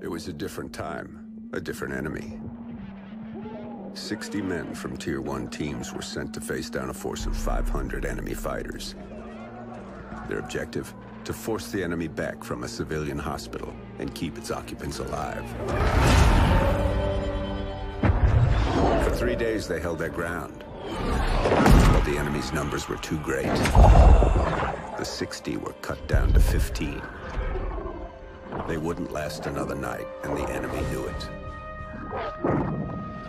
It was a different time, a different enemy. 60 men from Tier 1 teams were sent to face down a force of 500 enemy fighters. Their objective? To force the enemy back from a civilian hospital and keep its occupants alive. For three days they held their ground. But the enemy's numbers were too great. The 60 were cut down to 15. They wouldn't last another night, and the enemy knew it.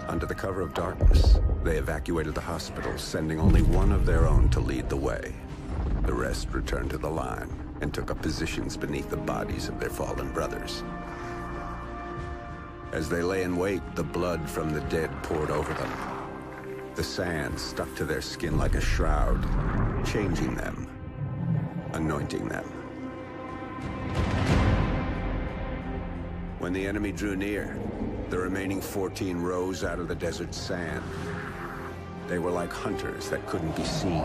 Under the cover of darkness, they evacuated the hospital, sending only one of their own to lead the way. The rest returned to the line and took up positions beneath the bodies of their fallen brothers. As they lay in wait, the blood from the dead poured over them. The sand stuck to their skin like a shroud, changing them, anointing them. When the enemy drew near, the remaining 14 rose out of the desert sand. They were like hunters that couldn't be seen,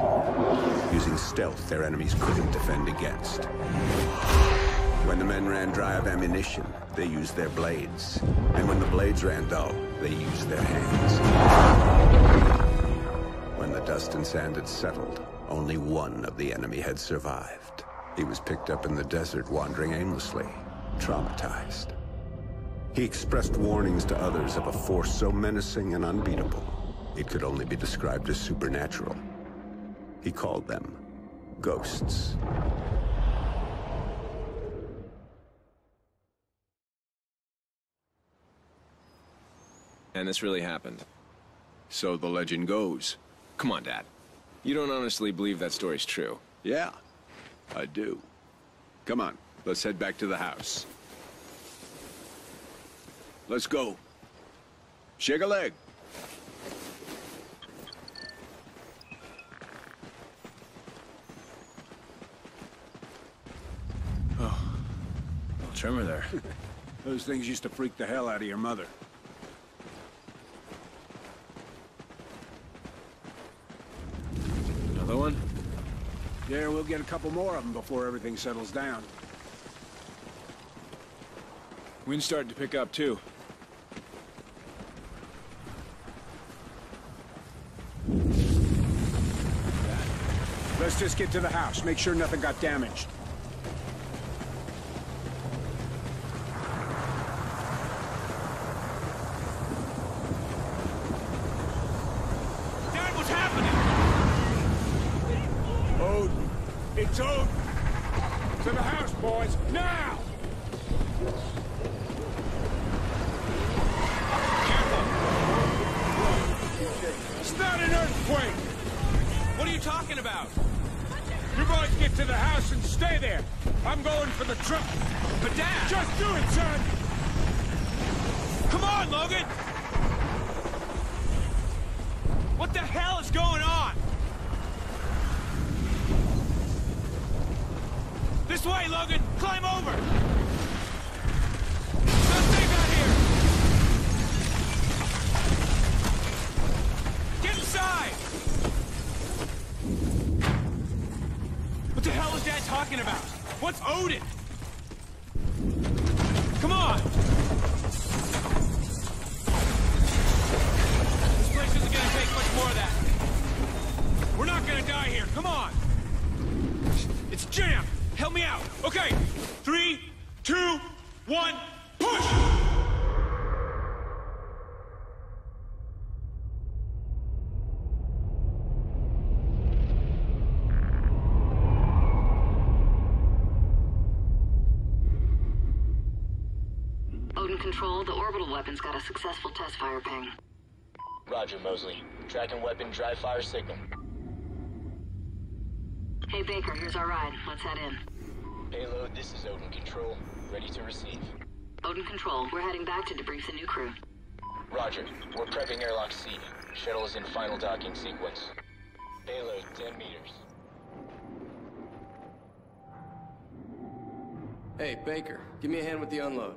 using stealth their enemies couldn't defend against. When the men ran dry of ammunition, they used their blades. And when the blades ran dull, they used their hands. When the dust and sand had settled, only one of the enemy had survived. He was picked up in the desert wandering aimlessly, traumatized. He expressed warnings to others of a force so menacing and unbeatable, it could only be described as supernatural. He called them ghosts. And this really happened. So the legend goes. Come on, Dad. You don't honestly believe that story's true. Yeah, I do. Come on, let's head back to the house. Let's go. Shake a leg. Oh, little tremor there. Those things used to freak the hell out of your mother. Another one? Yeah, we'll get a couple more of them before everything settles down. Wind's starting to pick up, too. Let's just get to the house. Make sure nothing got damaged. Dad, what's happening? Odin. It's Odin. To the house, boys. Now! It's not an earthquake! What are you talking about? You boys get to the house and stay there. I'm going for the truck. But Dad! Just do it, son! Come on, Logan! What the hell is going on? This way, Logan! Climb over! Something out here! Get inside! What the hell is Dad talking about? What's Odin? Come on! This place isn't gonna take much more of that. We're not gonna die here. Come on! It's jammed! Help me out! Okay! Three, two, one, push! Odin Control, the orbital weapon's got a successful test fire ping. Roger, Mosley. Tracking weapon dry fire signal. Hey Baker, here's our ride. Let's head in. Payload, this is Odin Control. Ready to receive. Odin Control, we're heading back to debrief the new crew. Roger. We're prepping airlock C. Shuttle is in final docking sequence. Payload, 10 meters. Hey, Baker, give me a hand with the unload.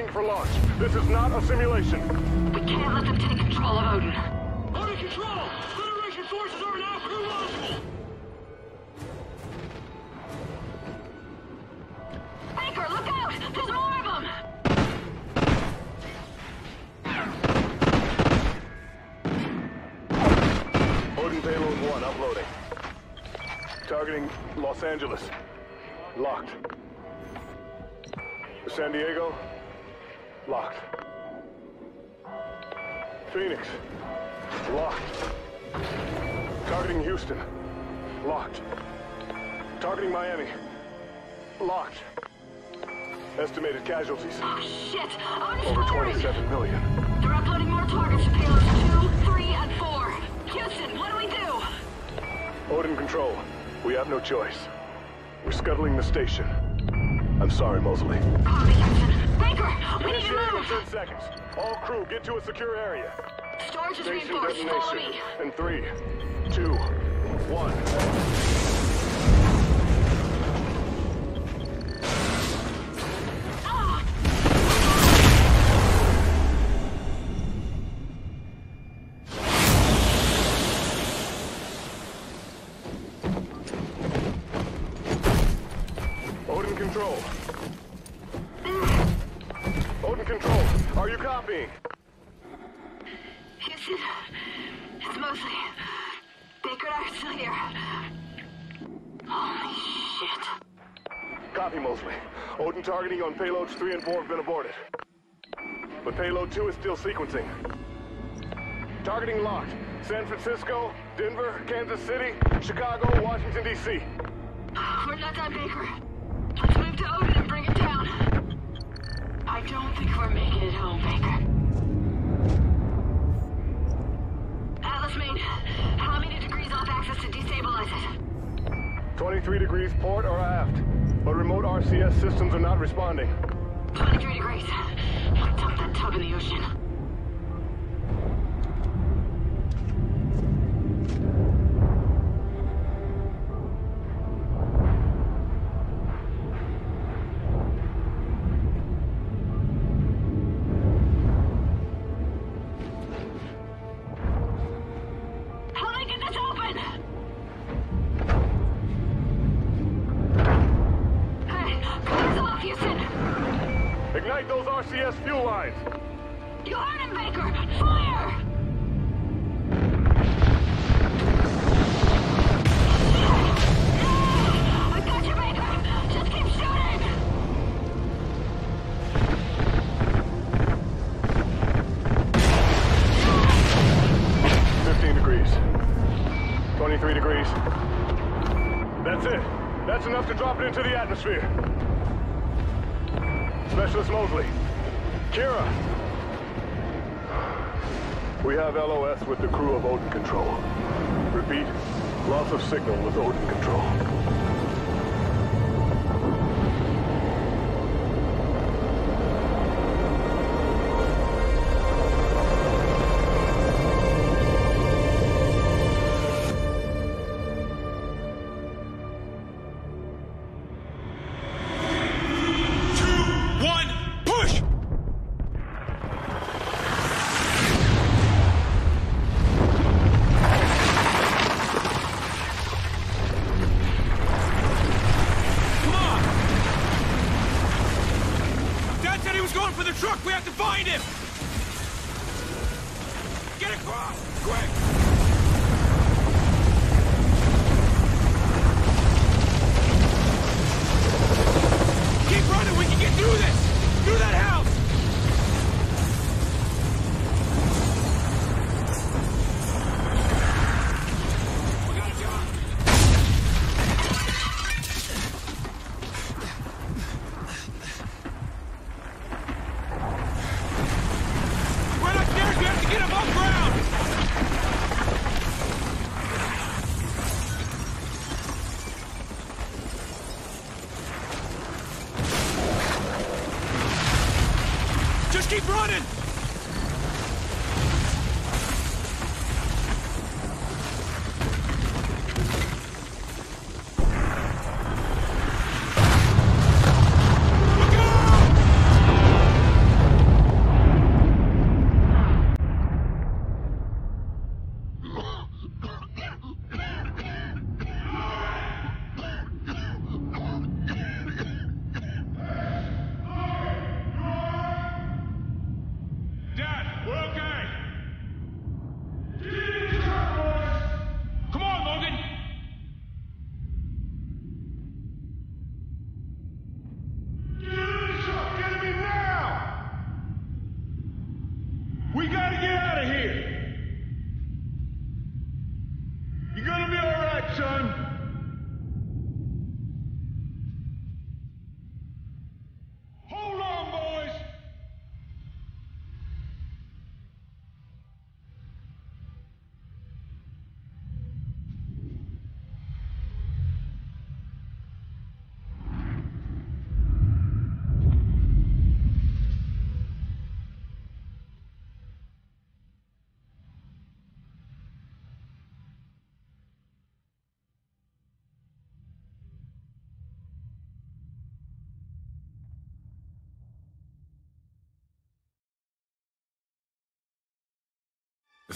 readying for launch. This is not a simulation. We can't let them take control of Odin. Odin Control! Federation forces are now crew launchable! Baker, look out! There's more of them! Odin payload 1 uploading. Targeting Los Angeles. Locked. San Diego. Locked. Phoenix. Locked. Targeting Houston. Locked. Targeting Miami. Locked. Estimated casualties. Oh, shit! Over 27 million. They're uploading more targets to payloads 2, 3, and 4. Houston, what do we do? Odin Control. We have no choice. We're scuttling the station. I'm sorry, Mosley. Copy, Houston. Baker, we need to move! 10 seconds. All crew, get to a secure area. Storage is Station reinforced. Follow me. In three, two, one. Payloads 3 and 4 have been aborted. But payload 2 is still sequencing. Targeting locked. San Francisco, Denver, Kansas City, Chicago, Washington, D.C. We're not done, Baker. Let's move to Odin and bring it down. I don't think we're making it home, Baker. Atlas main, how many degrees off axis to destabilize it? 23 degrees port or aft. But remote RCS systems are not responding. 23 degrees. Dump that tub in the ocean. Have to find him!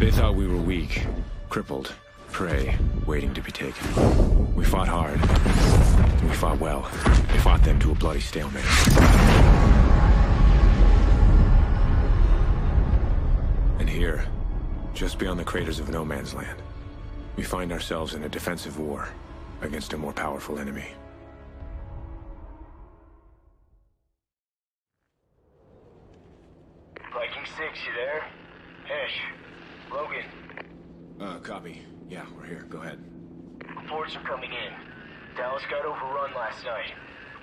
They thought we were weak, crippled, prey, waiting to be taken. We fought hard. We fought well. We fought them to a bloody stalemate. And here, just beyond the craters of No Man's Land, we find ourselves in a defensive war against a more powerful enemy. Copy. Yeah, we're here. Go ahead. Reports are coming in. Dallas got overrun last night.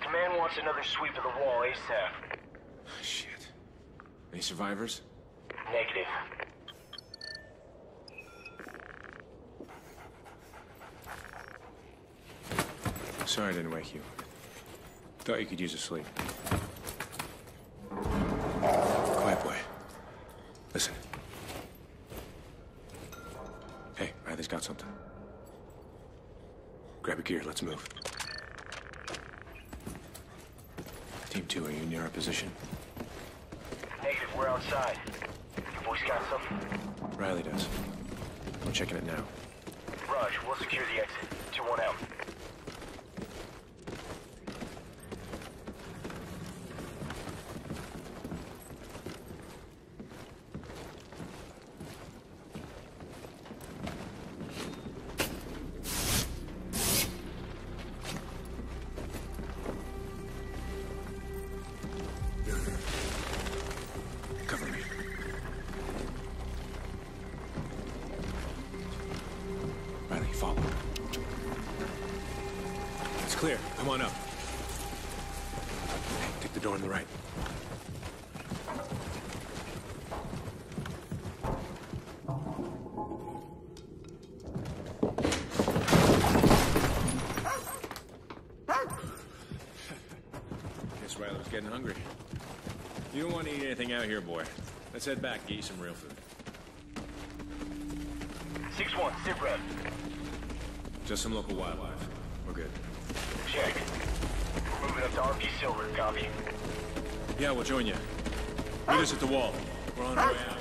Command wants another sweep of the wall ASAP. Shit. Any survivors? Negative. Sorry I didn't wake you. Thought you could use a sleep. Riley's got something. Grab your gear, let's move. Team 2, are you near our position? Negative, we're outside. Your boys got something? Riley does. I'm checking it now. Raj, we'll secure the exit. 2-1 out. Out here, boy. Let's head back, get you some real food. 6-1, sit rep. Just some local wildlife. We're good. Check. We're moving up to RP Silver, copy. Yeah, we'll join you. Meet us at the wall. We're on our way out.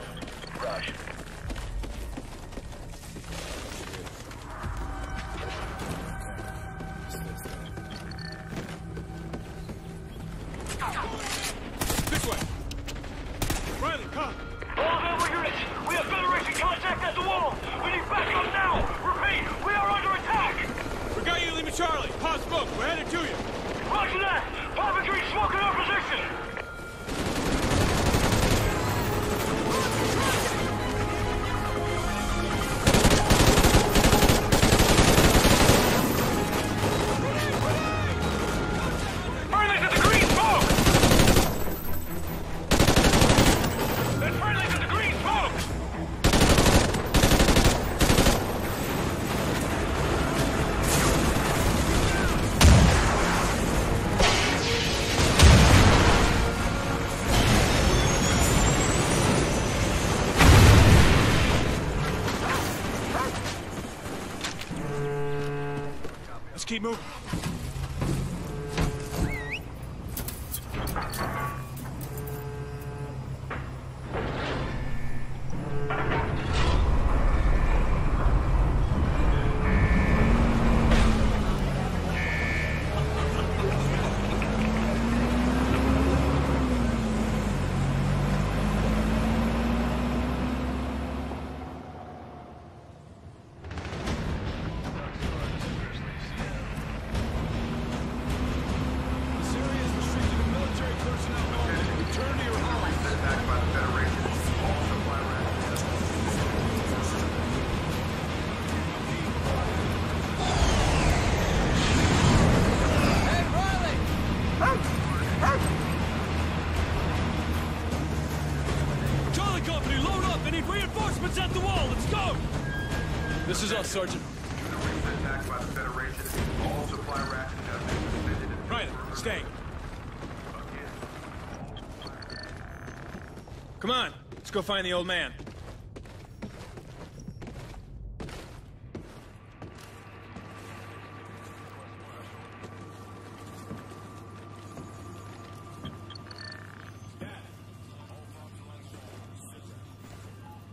Keep go find the old man.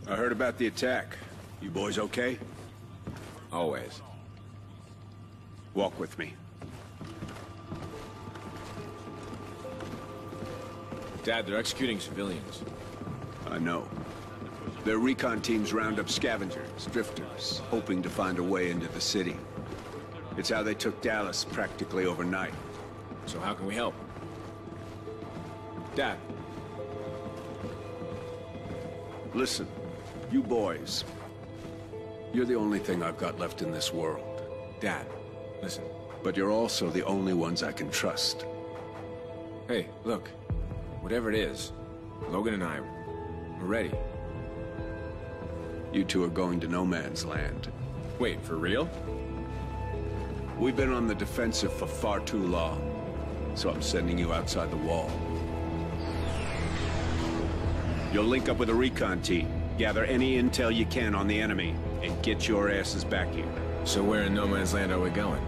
I heard about the attack. You boys okay? Always. Walk with me. Dad, they're executing civilians. I know. Their recon teams round up scavengers, drifters, hoping to find a way into the city. It's how they took Dallas practically overnight. So how can we help? Dad, Listen, you boys. You're the only thing I've got left in this world. Dad, listen. But you're also the only ones I can trust. Hey, look. Whatever it is, Logan and I, ready. You two are going to no man's land. Wait, for real? We've been on the defensive for far too long, so I'm sending you outside the wall. You'll link up with a recon team, gather any intel you can on the enemy, and get your asses back here. So where in no man's land are we going?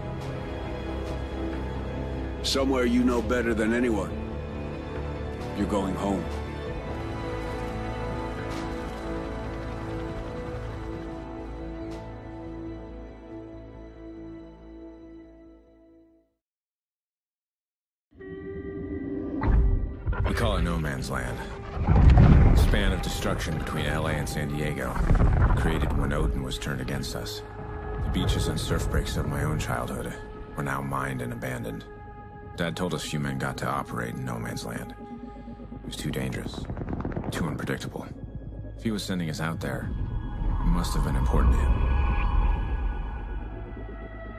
Somewhere you know better than anyone. You're going home. Destruction between LA and San Diego, created when Odin was turned against us. The beaches and surf breaks of my own childhood were now mined and abandoned. Dad told us few men got to operate in no man's land. It was too dangerous, too unpredictable. If he was sending us out there, it must have been important to him.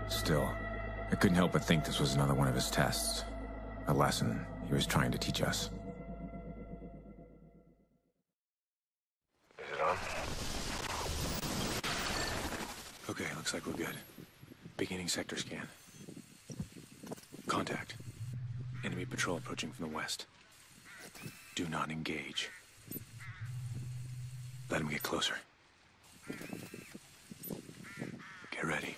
Still, I couldn't help but think this was another one of his tests. A lesson he was trying to teach us. Okay, looks like we're good. Beginning sector scan. Contact. Enemy patrol approaching from the west. Do not engage. Let him get closer. Get ready.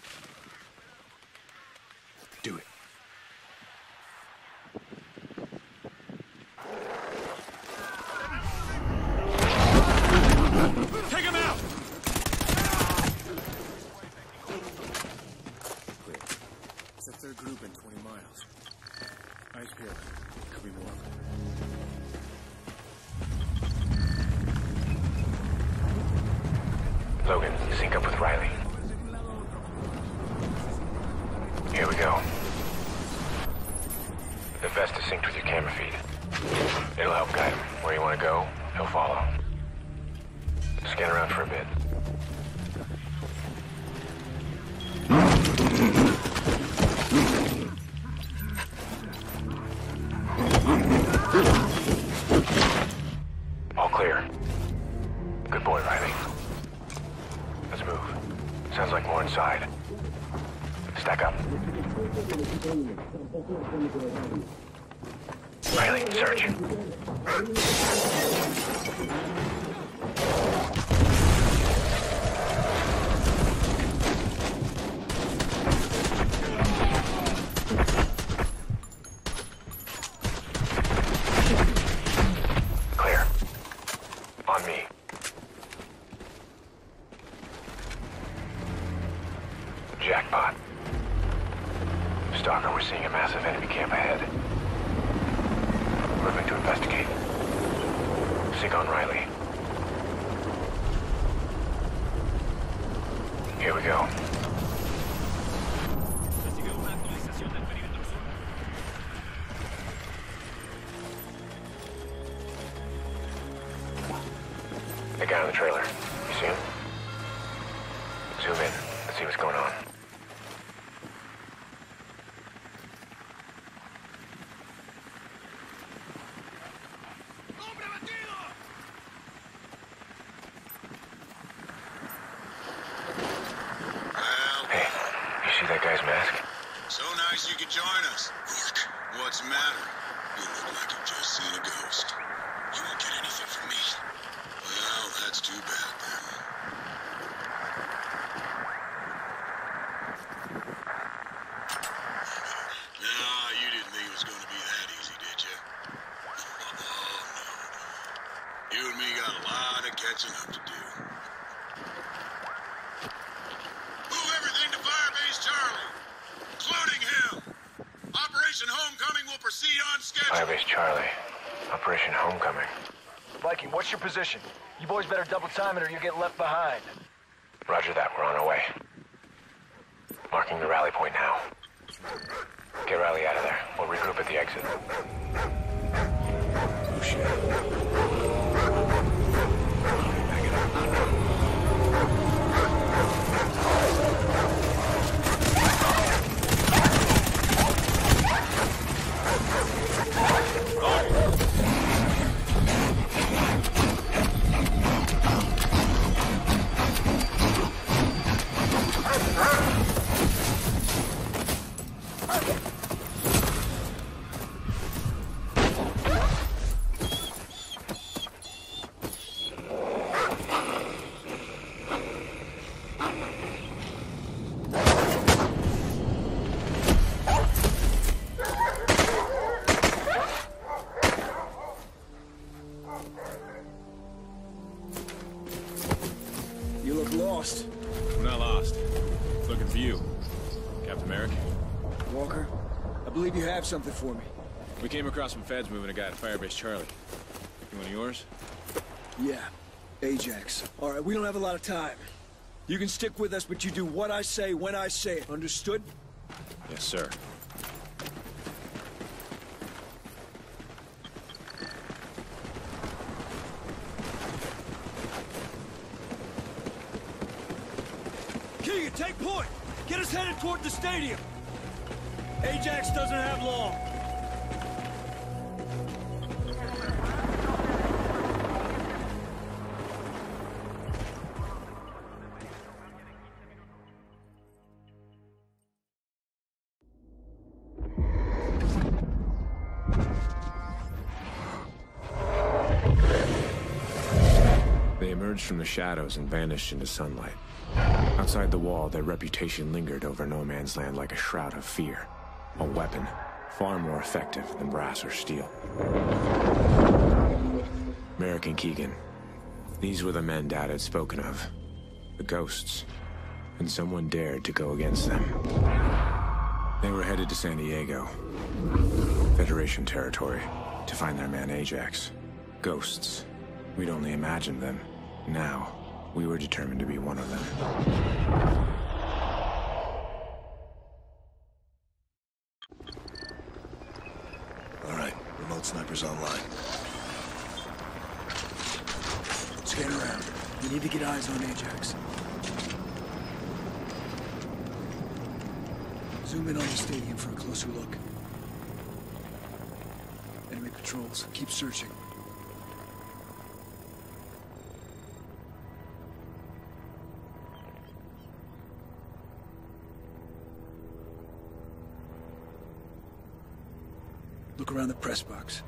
Catching up to do. Move everything to Firebase Charlie, including him. Operation Homecoming will proceed on schedule. Firebase Charlie. Operation Homecoming. Viking, what's your position? You boys better double time it or you get left behind. Roger that. We're on our way. Marking the rally point now. Get Riley out of there. We'll regroup at the exit. Oh shit. Something for me. We came across some feds moving a guy at Firebase Charlie. You want yours? Yeah, Ajax. All right, we don't have a lot of time. You can stick with us, but you do what I say when I say it. Understood? Yes, sir. Keegan, take point! Get us headed toward the stadium! Ajax doesn't have long. They emerged from the shadows and vanished into sunlight. Outside the wall, their reputation lingered over no man's land like a shroud of fear. A weapon, far more effective than brass or steel. Merrick and Keegan. These were the men Dad had spoken of. The ghosts. And someone dared to go against them. They were headed to San Diego, Federation territory, to find their man Ajax. Ghosts. We'd only imagined them. Now, we were determined to be one of them. Snipers online. Scan around. We need to get eyes on Ajax. Zoom in on the stadium for a closer look. Enemy patrols. Keep searching. Around the press box.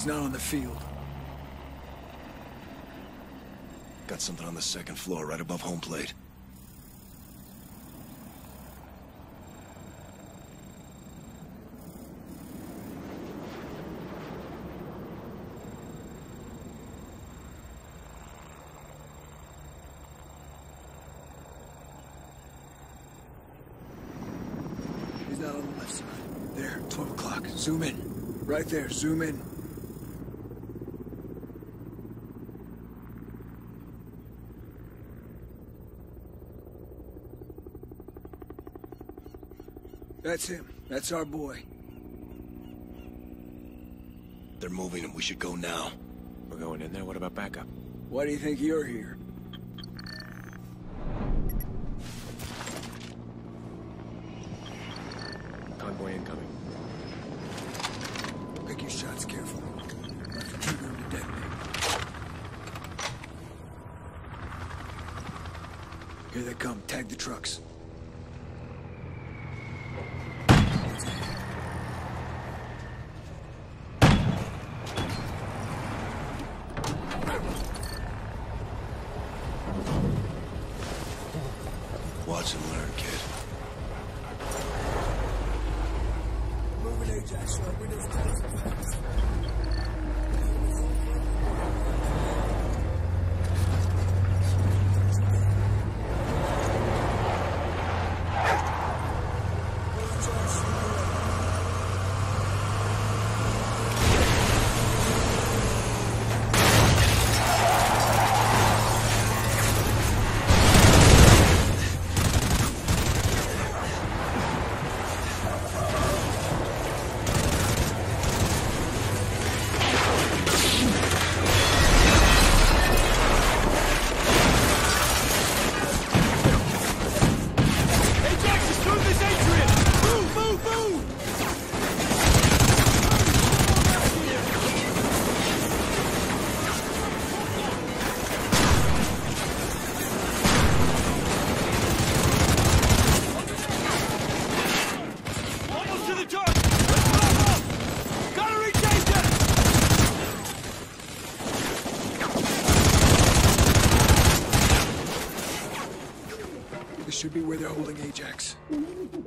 He's not on the field. Got something on the second floor, right above home plate. He's not on the left side. There, 12 o'clock. Zoom in. Right there, zoom in. That's him. That's our boy. They're moving and we should go now. We're going in there. What about backup? Why do you think you're here?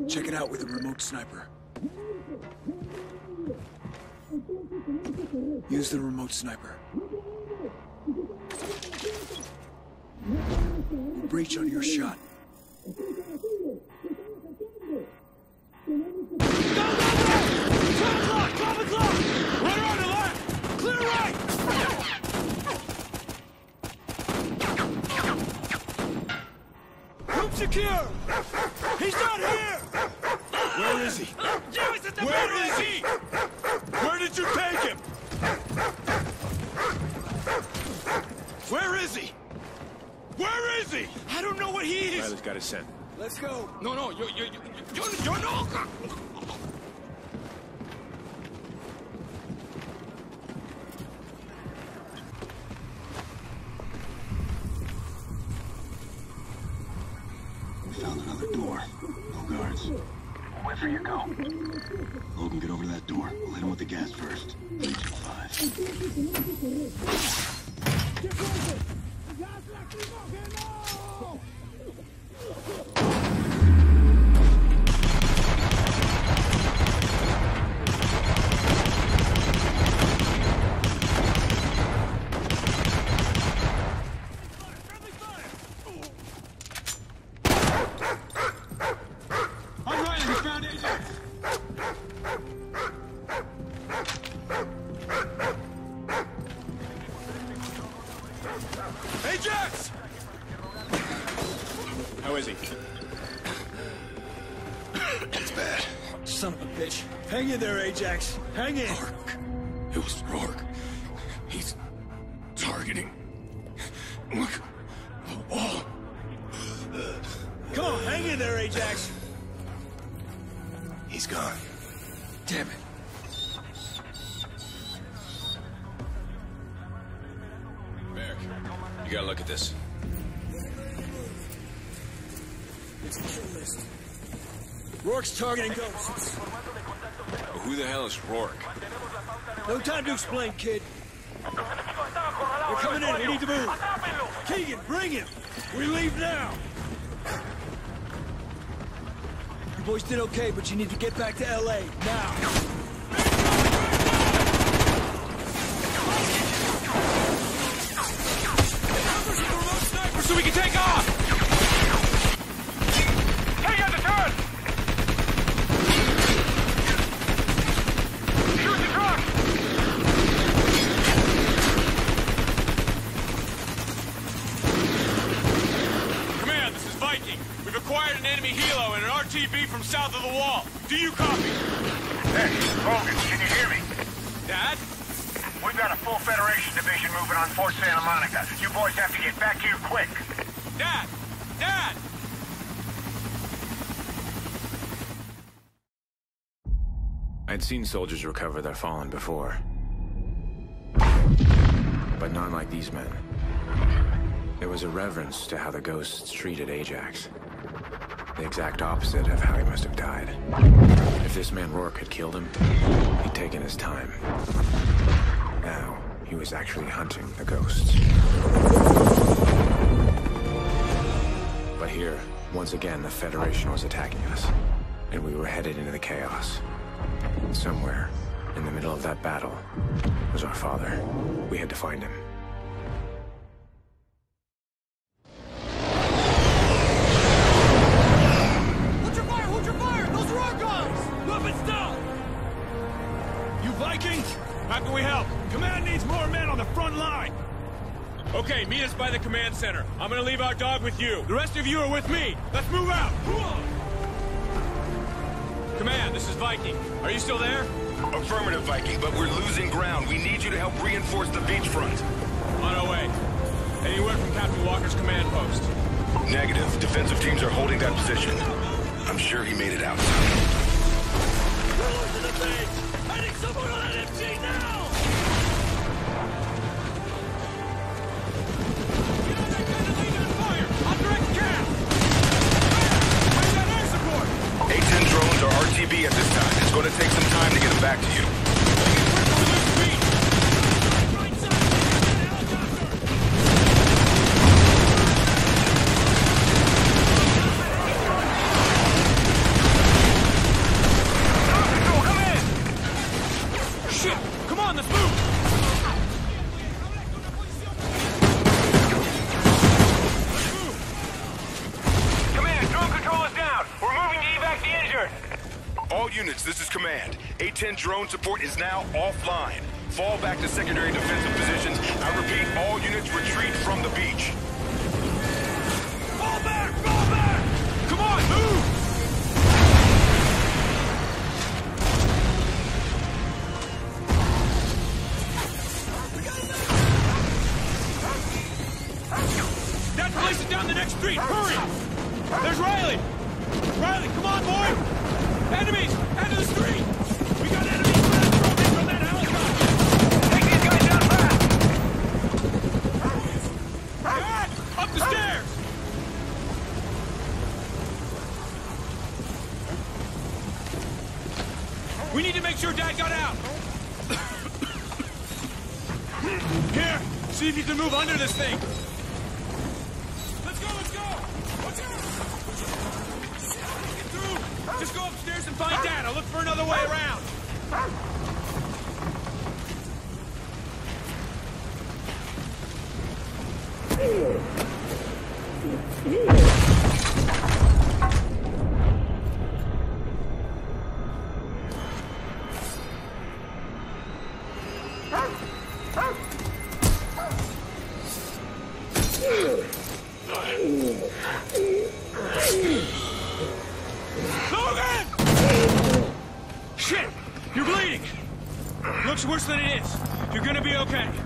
Check it out with a remote sniper. Use the remote sniper. Breach on your shot. Secure! He's not here! Where is he? Where is he? Where did you take him? Where is he? Where is he? I don't know what he is. Riley's got his scent. Let's go. No, no, you're, you're, you're, you're no. Ajax. Rourke? No time to explain, kid. We're coming in. We need to move. Keegan, bring him. We leave now. You boys did okay, but you need to get back to L.A. now. Soldiers recover their fallen before. But not like these men. There was a reverence to how the ghosts treated Ajax. The exact opposite of how he must have died. If this man Rourke had killed him, he'd taken his time. Now, he was actually hunting the ghosts. But here, once again, the Federation was attacking us. And we were headed into the chaos. Somewhere, in the middle of that battle, was our father. We had to find him. Hold your fire! Hold your fire! Those are our guys! Weapons down! You Vikings? How can we help? Command needs more men on the front line! Okay, meet us by the command center. I'm gonna leave our dog with you. The rest of you are with me. Let's move out! Command, this is Viking. Are you still there? Affirmative, Viking, but we're losing ground. We need you to help reinforce the beachfront. On our way. Any word from Captain Walker's command post? Negative. Defensive teams are holding that position. I'm sure he made it out. A-10 drone support is now offline. Fall back to secondary defensive positions. I repeat, all units retreat from the beach. Okay.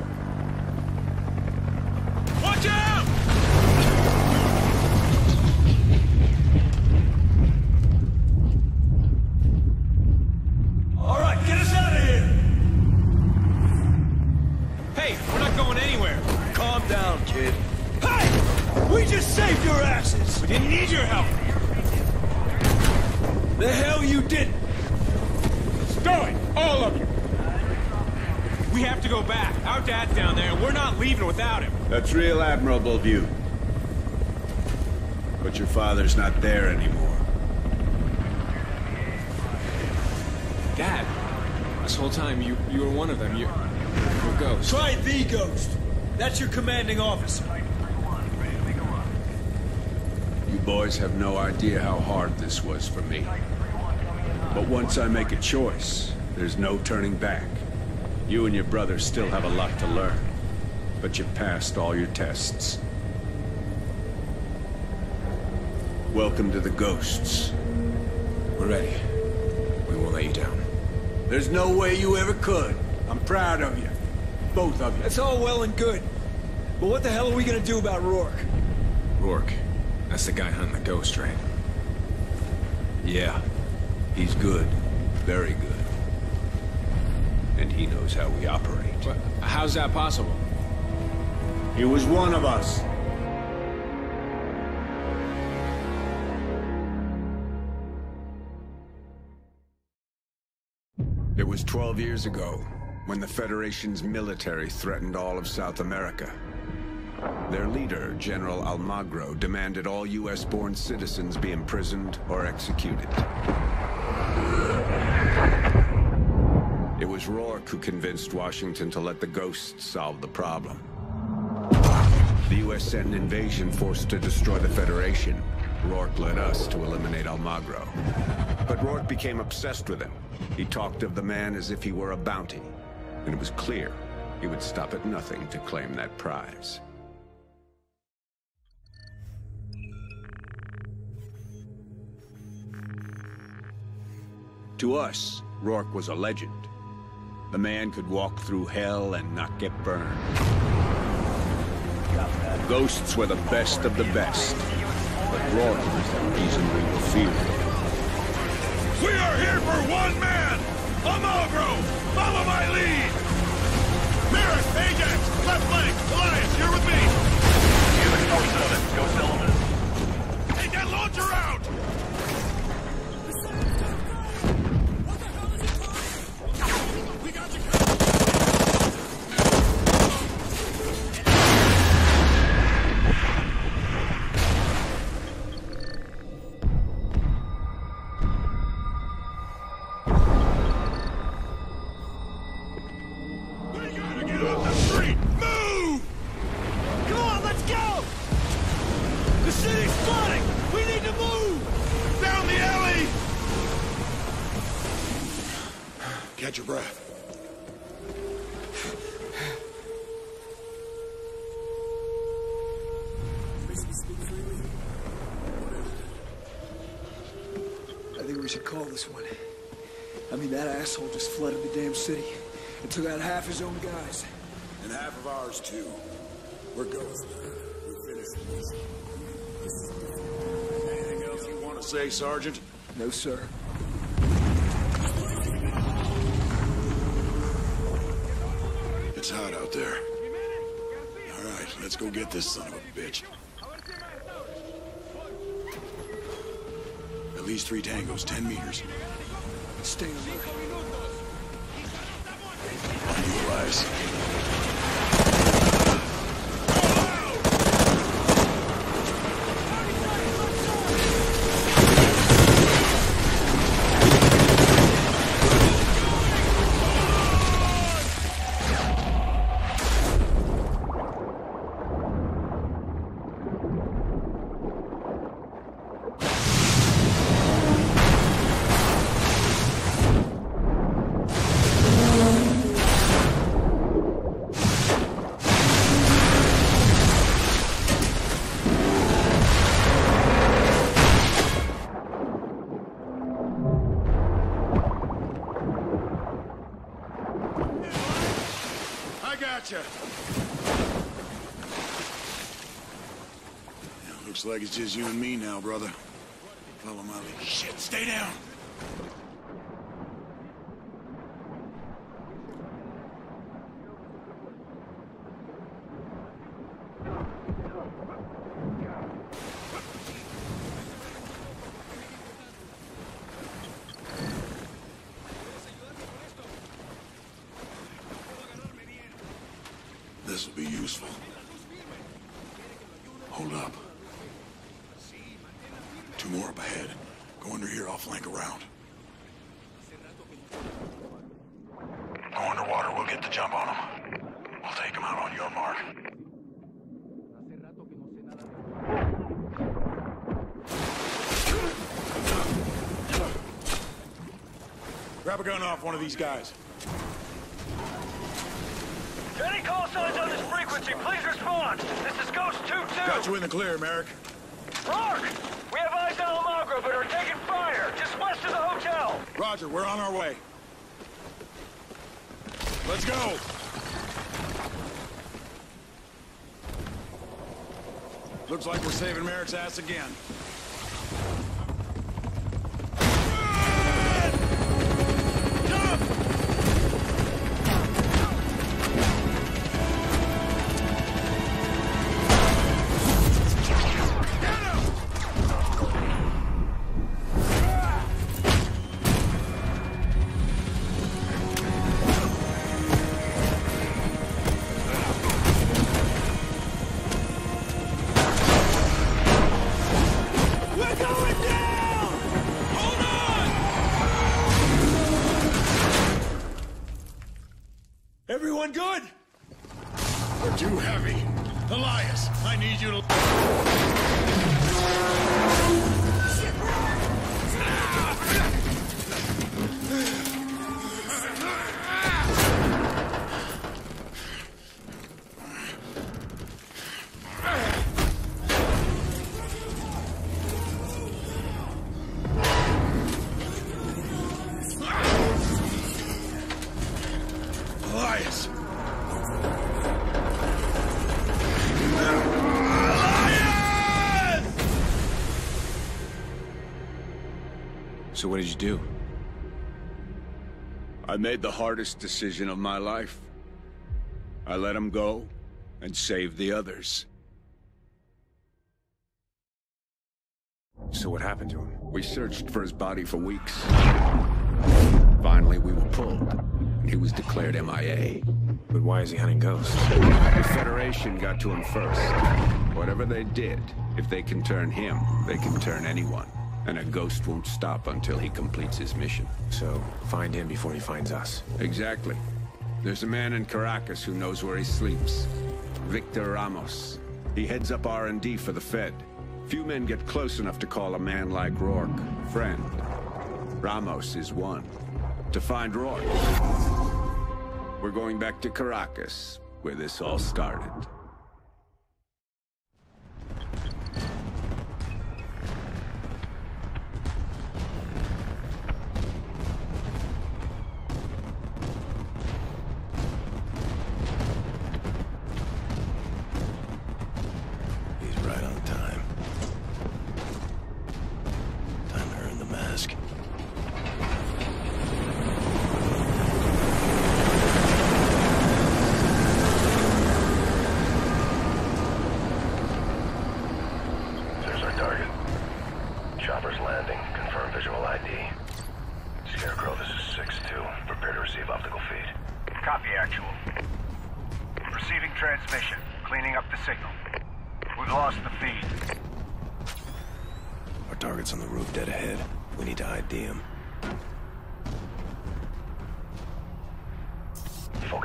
Father's not there anymore. Dad, this whole time you you were one of them. You, you're a ghost. Try the ghost. That's your commanding officer. You boys have no idea how hard this was for me. But once I make a choice, there's no turning back. You and your brother still have a lot to learn. But you passed all your tests. Welcome to the Ghosts. We're ready. We won't let you down. There's no way you ever could. I'm proud of you. Both of you. That's all well and good. But what the hell are we gonna do about Rourke? Rourke. That's the guy hunting the ghost, right? Yeah. He's good. Very good. And he knows how we operate. But how's that possible? He was one of us. 12 years ago when the Federation's military threatened all of South America. Their leader, General Almagro, demanded all U.S.-born citizens be imprisoned or executed. It was Rourke who convinced Washington to let the Ghosts solve the problem. The U.S. sent an invasion force to destroy the Federation. Rourke led us to eliminate Almagro. But Rourke became obsessed with him. He talked of the man as if he were a bounty. And it was clear he would stop at nothing to claim that prize. To us, Rourke was a legend. The man could walk through hell and not get burned. Ghosts were the best of the best. But Rourke was the reason we were feared. We are here for one man! Almagro! Follow my lead! Merrick, Ajax, left flank, Elias, you're with me! Unit 47, go cylinder. Take that launcher out! This one. I mean, that asshole just flooded the damn city and took out half his own guys. And half of ours, too. We're ghosts. We finished this. Anything else you want to say, Sergeant? No, sir. It's hot out there. All right, let's go get this son of a bitch. Least three tangos, ten meters. Stay alert. On you, Elias. Like it's just you and me now, brother. Follow my lead. Shit, stay down! This'll be useful. Hold up. Two more up ahead. Go under here, I'll flank around. Go underwater, we'll get the jump on them. We'll take them out on your mark. Grab a gun off one of these guys. Any call signs on this frequency, please respond. This is Ghost 2-2. Got you in the clear, Merrick. Rourke! We have eyes on Almagro, but are taking fire, just west of the hotel. Roger, we're on our way. Let's go! Looks like we're saving Merrick's ass again. So what did you do? I made the hardest decision of my life. I let him go and saved the others. So what happened to him? We searched for his body for weeks. Finally, we were pulled. and He was declared MIA. But why is he hunting ghosts? The Federation got to him first. Whatever they did, if they can turn him, they can turn anyone. And a ghost won't stop until he completes his mission. So, find him before he finds us. Exactly. There's a man in Caracas who knows where he sleeps. Victor Ramos. He heads up R&D for the Fed. Few men get close enough to call a man like Rourke friend. Ramos is one. To find Rourke, we're going back to Caracas, where this all started.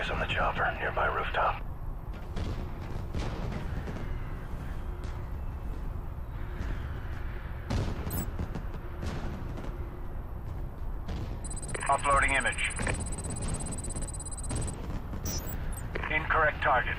Focus on the chopper, nearby rooftop. Uploading image. Incorrect target.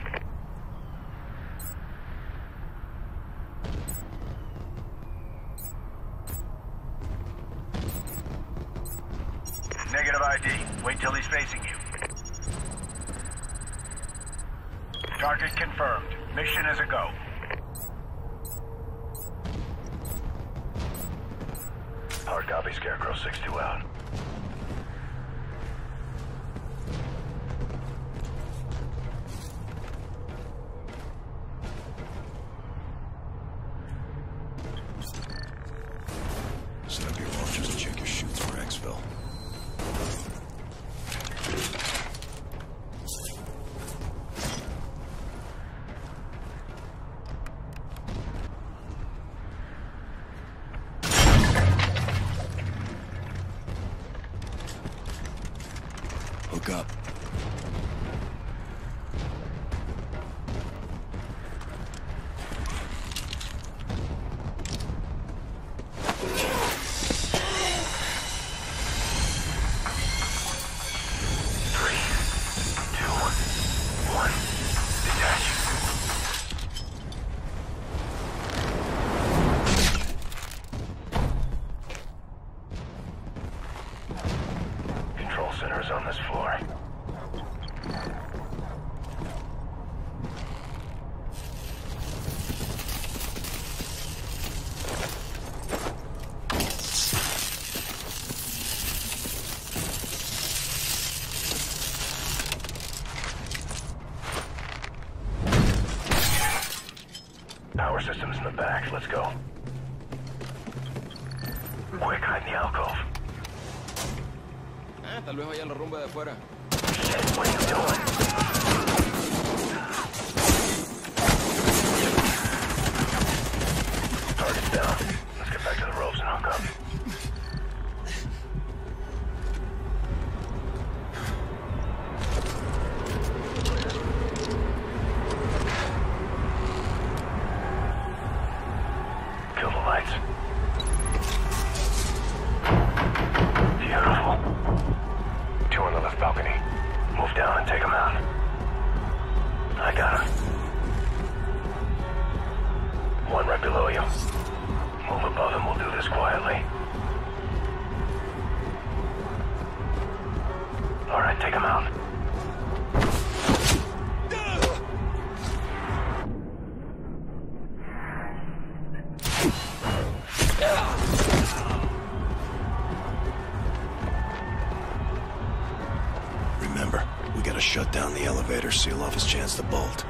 We gotta shut down the elevator, seal off his chance to bolt.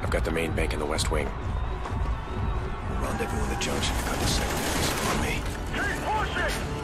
I've got the main bank in the west wing. We'll rendezvous in the junction to cut the secondaries. On me. In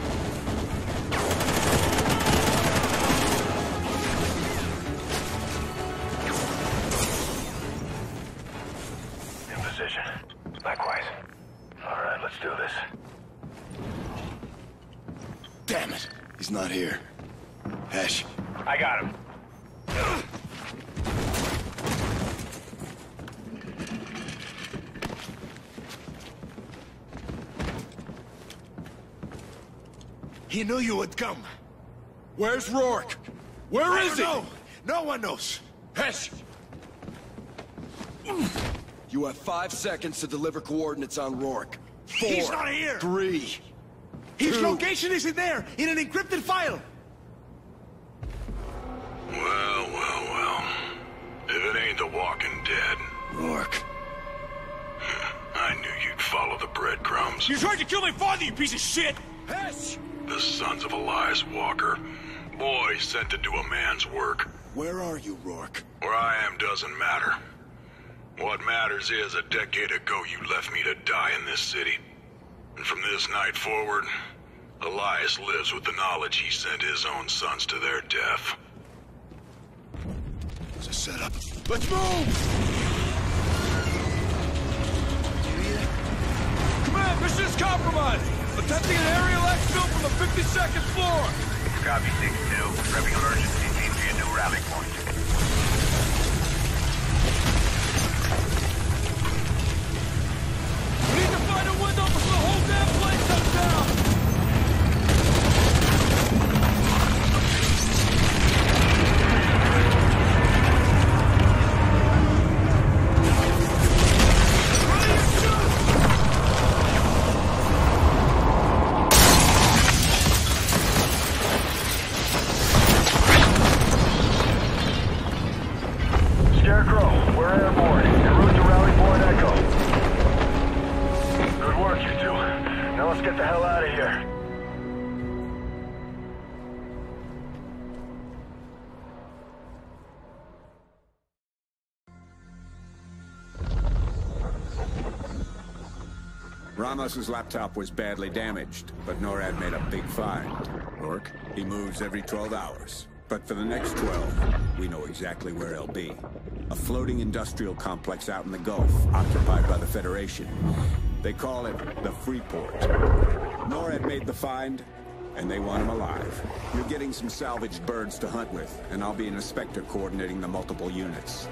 knew you would come. Where's Rourke? Where I is don't he? know. No one knows. Hesh! You have five seconds to deliver coordinates on Rourke. Four. He's not here. Three. His two. location isn't there, in an encrypted file. Well, well, well. If it ain't the Walking Dead, Rourke. I knew you'd follow the breadcrumbs. You tried to kill my father, you piece of shit! Hesh! The sons of Elias Walker. Boys sent to do a man's work. Where are you, Rourke? Where I am doesn't matter. What matters is a decade ago you left me to die in this city. And from this night forward, Elias lives with the knowledge he sent his own sons to their death. It's a setup. Let's move! Command, mission is compromised! Attempting an aerial exfil from the 52nd floor! Copy 6-2. Prepping emergency team to your new rally point. We need to find a window before the whole damn place comes down! Ramos's laptop was badly damaged, but NORAD made a big find. Rourke? He moves every 12 hours. But for the next 12, we know exactly where he'll be. A floating industrial complex out in the Gulf, occupied by the Federation. They call it the Freeport. NORAD made the find, and they want him alive. You're getting some salvaged birds to hunt with, and I'll be an inspector coordinating the multiple units.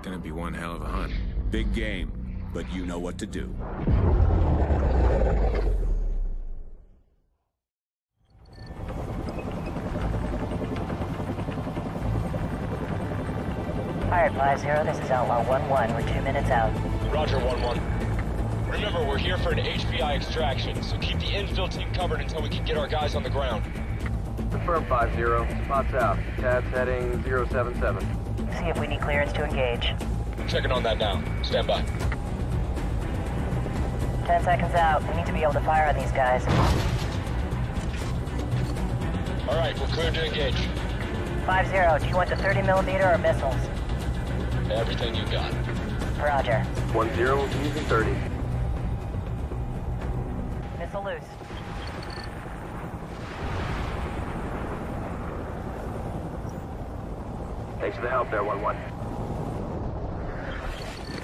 Gonna be one hell of a hunt. Big game, but you know what to do. Pirate 5-0, this is Outlaw 1-1. We're two minutes out. Roger, 1-1. Remember, we're here for an HVI extraction, so keep the infill team covered until we can get our guys on the ground. Confirm 5-0. Spots out. Tabs heading 077. See if we need clearance to engage. Checking on that now. Stand by. Ten seconds out. We need to be able to fire on these guys. All right, we're cleared to engage. 5-0, do you want the 30 millimeter or missiles? Everything you got. Roger. 1-0, using 30. Missile loose. Thanks for the help there, 1-1.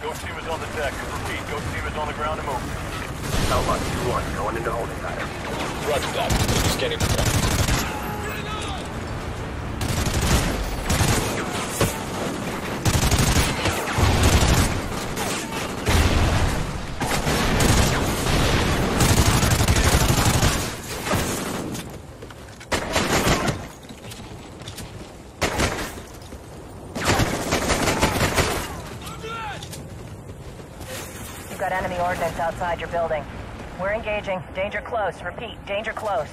Ghost team is on the deck. Repeat, ghost team is on the ground and moving. Outlaw 2-1, going into holding pattern. Roger that. Scanning for targets. You've got outside your building. We're engaging. Danger close. Repeat, danger close.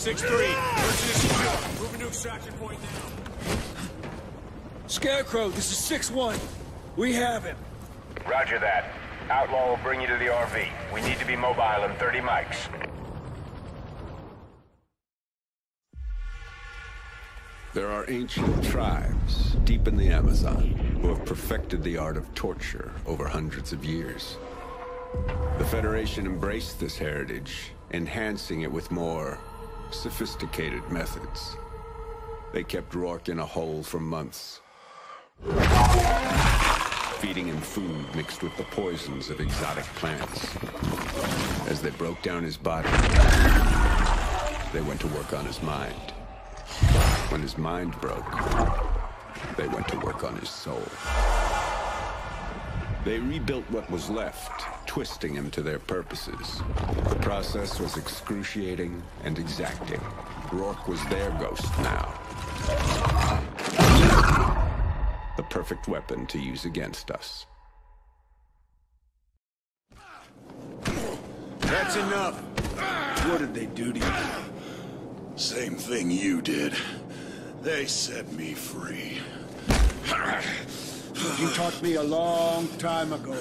6-3. Search is secure. Moving to extraction point now. Scarecrow, this is 6-1. We have him. Roger that. Outlaw will bring you to the RV. We need to be mobile in 30 mics. There are ancient tribes deep in the Amazon who have perfected the art of torture over hundreds of years. The Federation embraced this heritage, enhancing it with more sophisticated methods. They kept Rourke in a hole for months, feeding him food mixed with the poisons of exotic plants. As they broke down his body, they went to work on his mind. When his mind broke, they went to work on his soul. They rebuilt what was left, twisting him to their purposes. The process was excruciating and exacting. Rourke was their ghost now. The perfect weapon to use against us. That's enough. What did they do to you? Same thing you did. They set me free. You taught me a long time ago.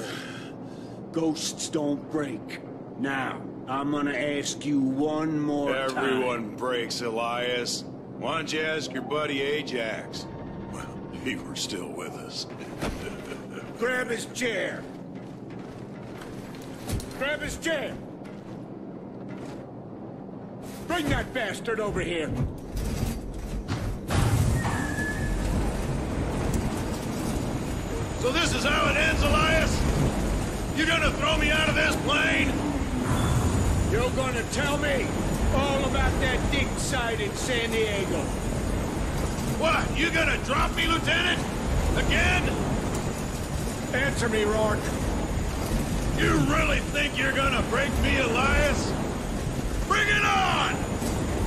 Ghosts don't break. Now, I'm gonna ask you one more time. Everyone breaks, Elias. Why don't you ask your buddy Ajax? Well, he were still with us. Grab his chair. Grab his chair. Bring that bastard over here. So this is how it ends, Elias? You gonna throw me out of this plane? You're gonna tell me all about that dig site in San Diego. What? You gonna drop me, Lieutenant? Again? Answer me, Rourke. You really think you're gonna break me, Elias? Bring it on!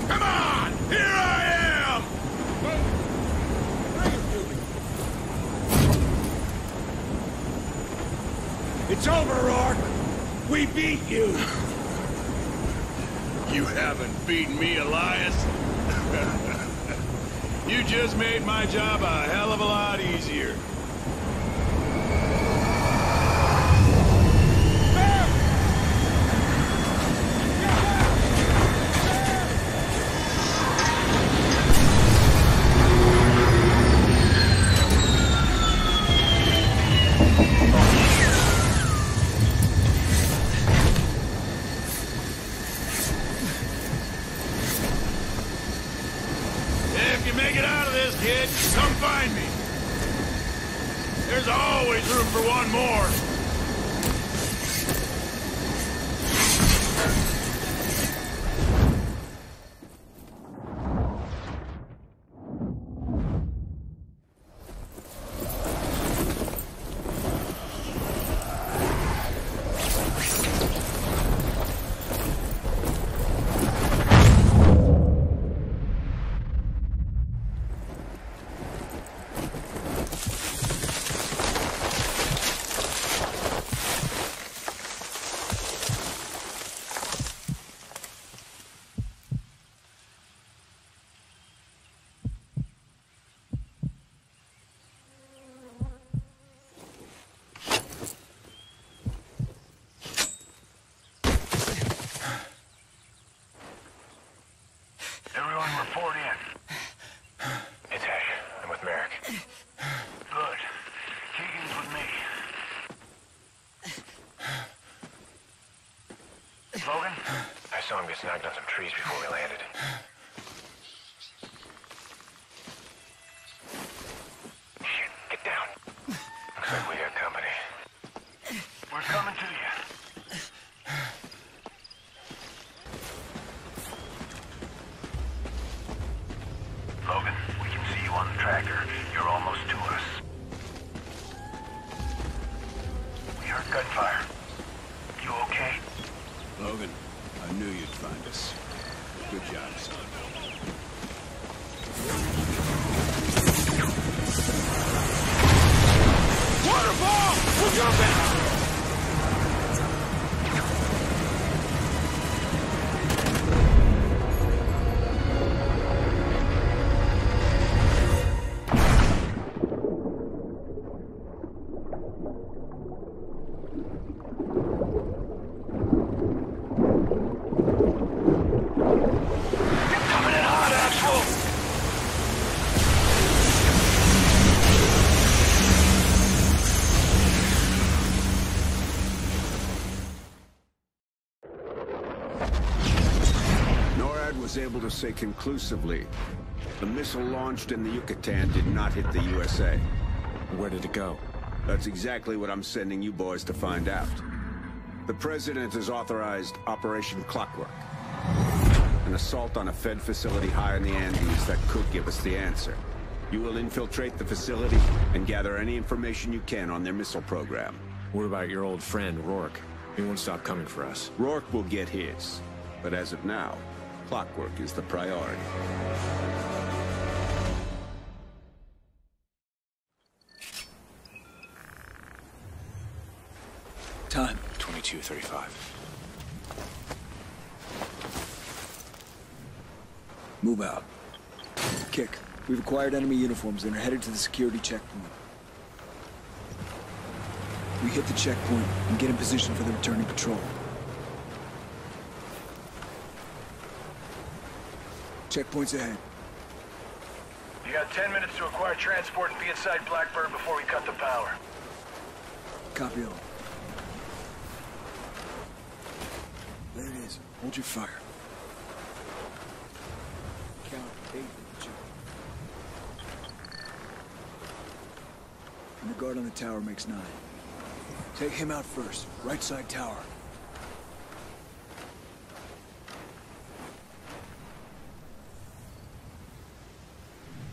Come on! Here I am! It's over, Rourke. We beat you. You haven't beaten me, Elias. you just made my job a hell of a lot easier. Come find me. There's always room for one more. Everyone report in. Hey, Tag. I'm with Merrick. Good. Keegan's with me. Logan? I saw him get snagged on some trees before we landed. Say conclusively the missile launched in the Yucatan did not hit the USA. Where did it go? That's exactly what I'm sending you boys to find out. The President has authorized Operation Clockwork. An assault on a Fed facility high in the Andes that could give us the answer. You will infiltrate the facility and gather any information you can on their missile program. What about your old friend, Rourke? He won't stop coming for us. Rourke will get his. But as of now, Clockwork is the priority. Time. 2235. Move out. Kick. We've acquired enemy uniforms and are headed to the security checkpoint. We hit the checkpoint and get in position for the returning patrol. Checkpoint's ahead. You got 10 minutes to acquire transport and be inside Blackbird before we cut the power. Copy all. There it is. Hold your fire. Count eight. And the guard on the tower makes nine. Take him out first. Right side tower.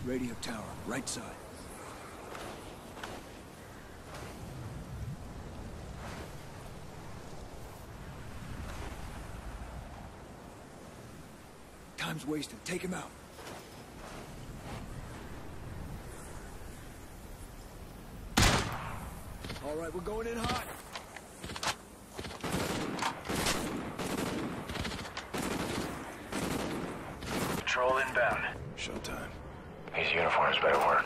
Radio tower, right side. Time's wasted. Take him out. All right, we're going in hot. Patrol inbound. Showtime. These uniforms better work.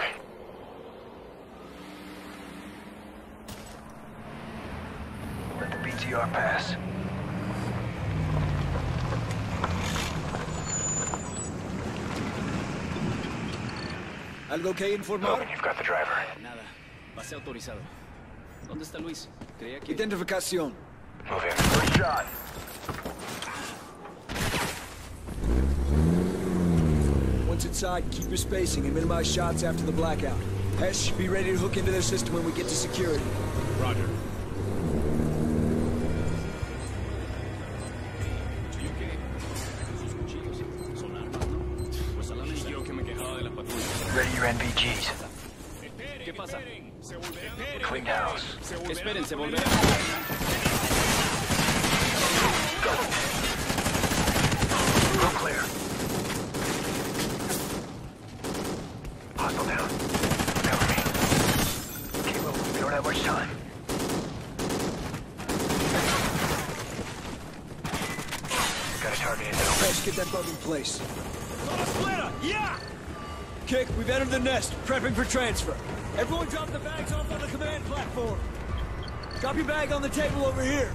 Let the BTR pass. ¿Algo que informar? Logan, you've got the driver. Nada. Pase autorizado. ¿Dónde está Luis? Creía que... Identificación. Move in. First shot. Once inside, keep your spacing and minimize shots after the blackout. Hesh, be ready to hook into their system when we get to security. Roger. Nest, prepping for transfer. Everyone drop the bags off on the command platform. Drop your bag on the table over here.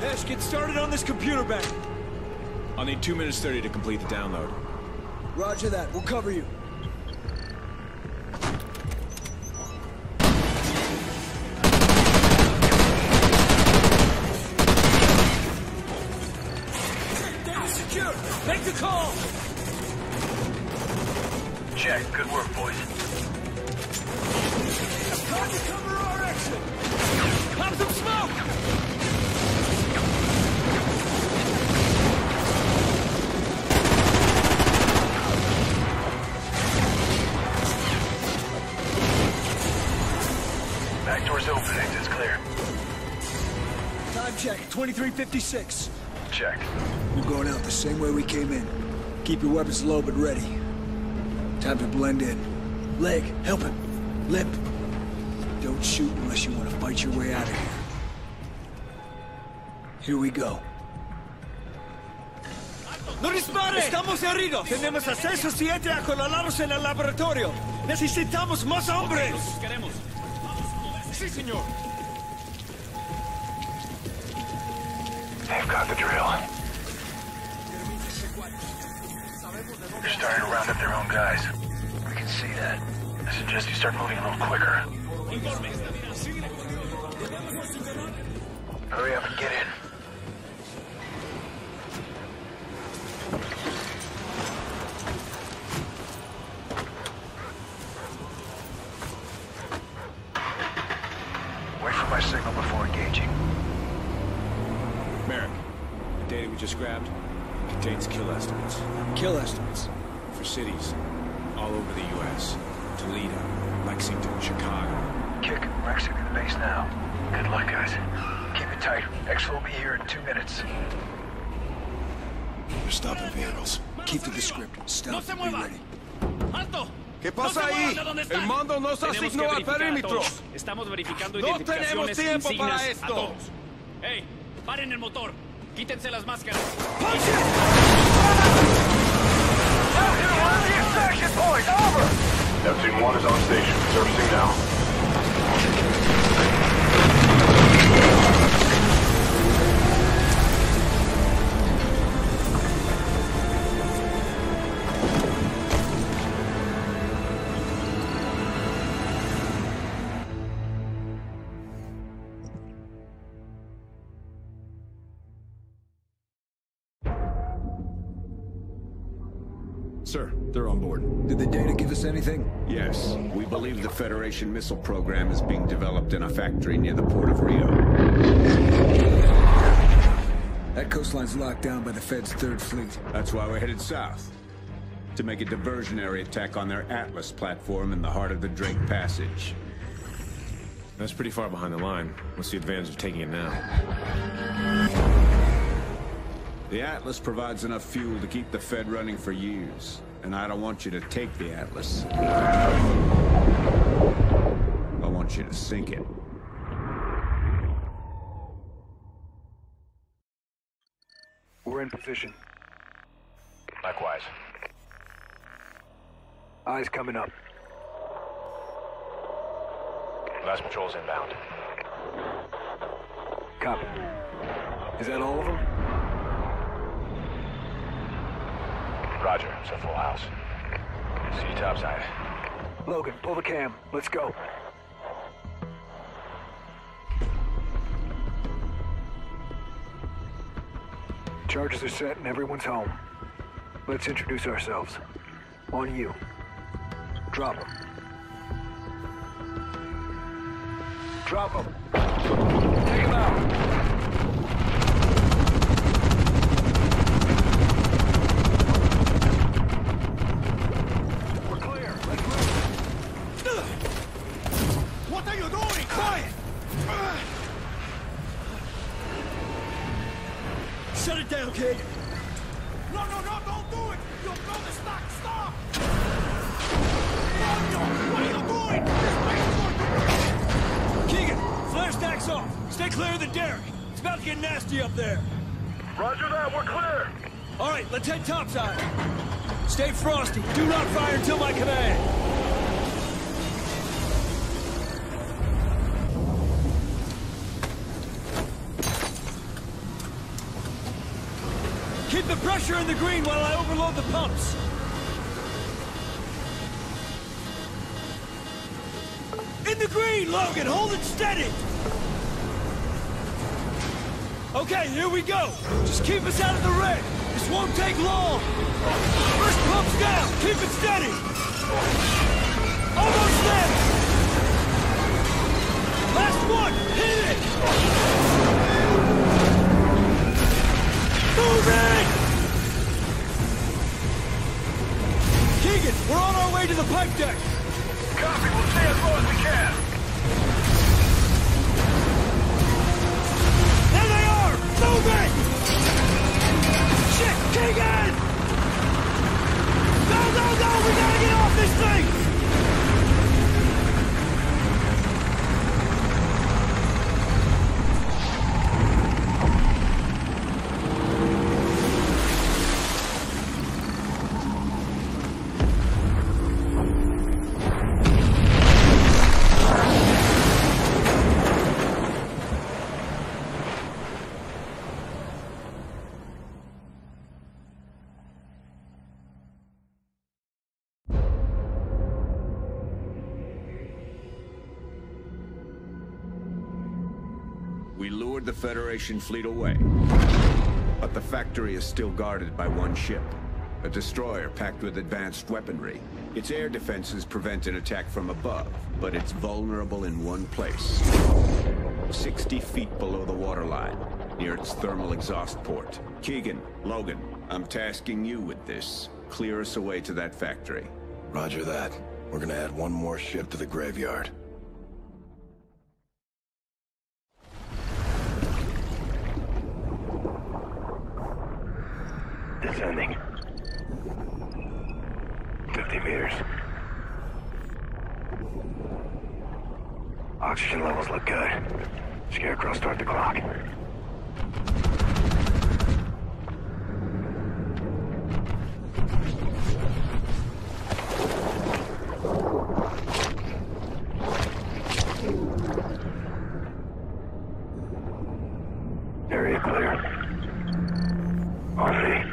Hesh, get started on this computer bank. I'll need 2 minutes 30 to complete the download. Roger that, we'll cover you. 2356. Check. We're going out the same way we came in. Keep your weapons low but ready. Time to blend in. Leg, help him. Lip. Don't shoot unless you want to fight your way out of here. Here we go. ¡No dispare! ¡Estamos heridos! Tenemos acceso 7 a acorralados en el laboratorio. Necesitamos más hombres. queremos. Sí, señor. Start moving a little quicker. Hurry up and get in. Wait for my signal before engaging. Merrick, the data we just grabbed contains kill estimates Kill estimates. for cities all over the U.S. Toledo, Lexington, Chicago. Kick, we're exiting the base now. Good luck, guys. Keep it tight. X will be here in two minutes. They're stopping vehicles. Keep to the script. Stop. Be ready. ¡Alto! ¿Qué pasa ahí? El mando nos asignó al perímetro. Estamos verificando No tenemos identificaciones tiempo para insignias esto. a todos. ¡Ey! ¡Paren el motor! ¡Quítense las máscaras! Neptune 1 is on station. Servicing now. Believe Federation missile program is being developed in a factory near the port of Rio. That coastline's locked down by the Fed's Third Fleet. That's why we're headed south. To make a diversionary attack on their Atlas platform in the heart of the Drake Passage. That's pretty far behind the line. What's the advantage of taking it now? The Atlas provides enough fuel to keep the Fed running for years. And I don't want you to take the Atlas. I want you to sink it. We're in position. Likewise. Eyes coming up. Last patrol's inbound. Copy. Is that all of them? Roger, it's a full house. See you topside. Logan, pull the cam. Let's go. Charges are set and everyone's home. Let's introduce ourselves. On you. Drop them. Drop them. Take them out. We're clear. Let's move. What are you doing? Quiet! Shut it down, kid. No, no, no, don't do it! You'll blow the stock! Stop! What are you doing? Keegan, flare stacks off. Stay clear of the derrick. It's about to get nasty up there. Roger that, we're clear. All right, let's head topside. Stay frosty. Do not fire until my command. Pressure in the green while I overload the pumps. In the green, Logan! Hold it steady! Okay, here we go! Just keep us out of the red! This won't take long! First pump's down! Keep it steady! Almost there! Last one! Hit it! Move it! We're on our way to the pipe deck! Copy, we'll stay as low as we can. There they are! Move it! Shit, Keegan! Go, go, go! We gotta get off this thing! Federation fleet away. But the factory is still guarded by one ship. A destroyer packed with advanced weaponry. Its air defenses prevent an attack from above, but it's vulnerable in one place. 60 feet below the waterline, near its thermal exhaust port. Keegan, Logan, I'm tasking you with this. Clear us away to that factory. Roger that. We're gonna add one more ship to the graveyard. Descending. 50 meters. Oxygen levels look good. Scarecrow, start the clock. Area clear. On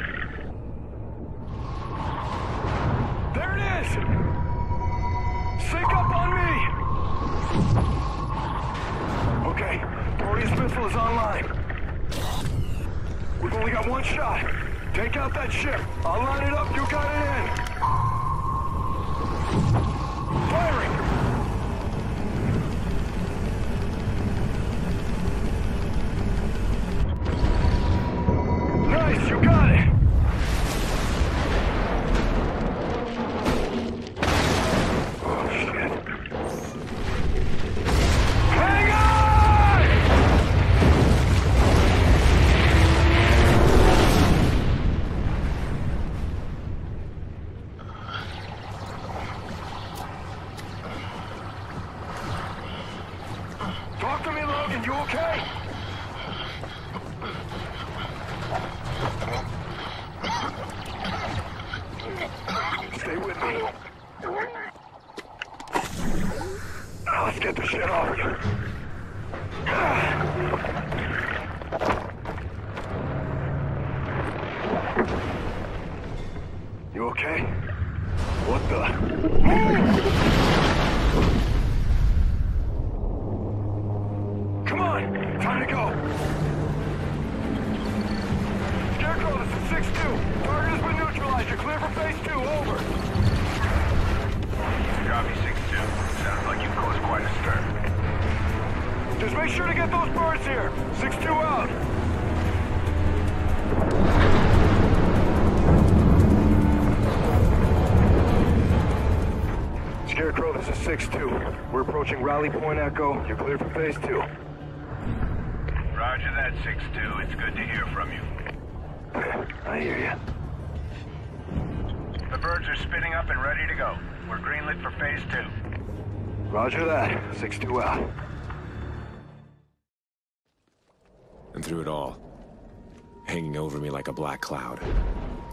We're Rally Point Echo. You're clear for phase two. Roger that, 6-2. It's good to hear from you. I hear you. The birds are spinning up and ready to go. We're greenlit for phase two. Roger that. 6-2 out. And through it all, hanging over me like a black cloud,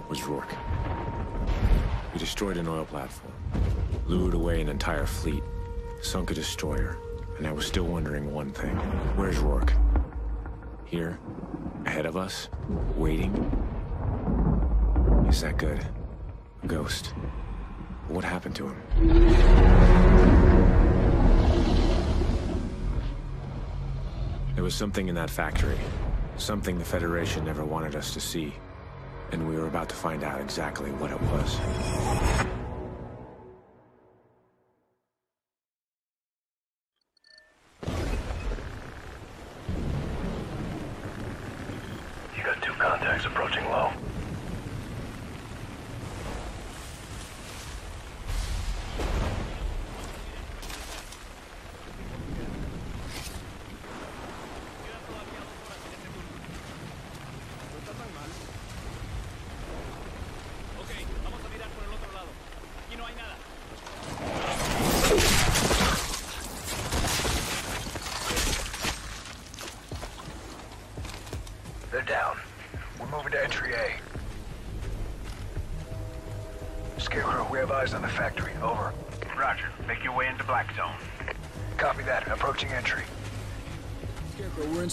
was Rourke. We destroyed an oil platform, lured away an entire fleet, sunk a destroyer, and I was still wondering one thing. Where's Rourke? Here? Ahead of us? Waiting? Is that good? A ghost? What happened to him? There was something in that factory. Something the Federation never wanted us to see. And we were about to find out exactly what it was.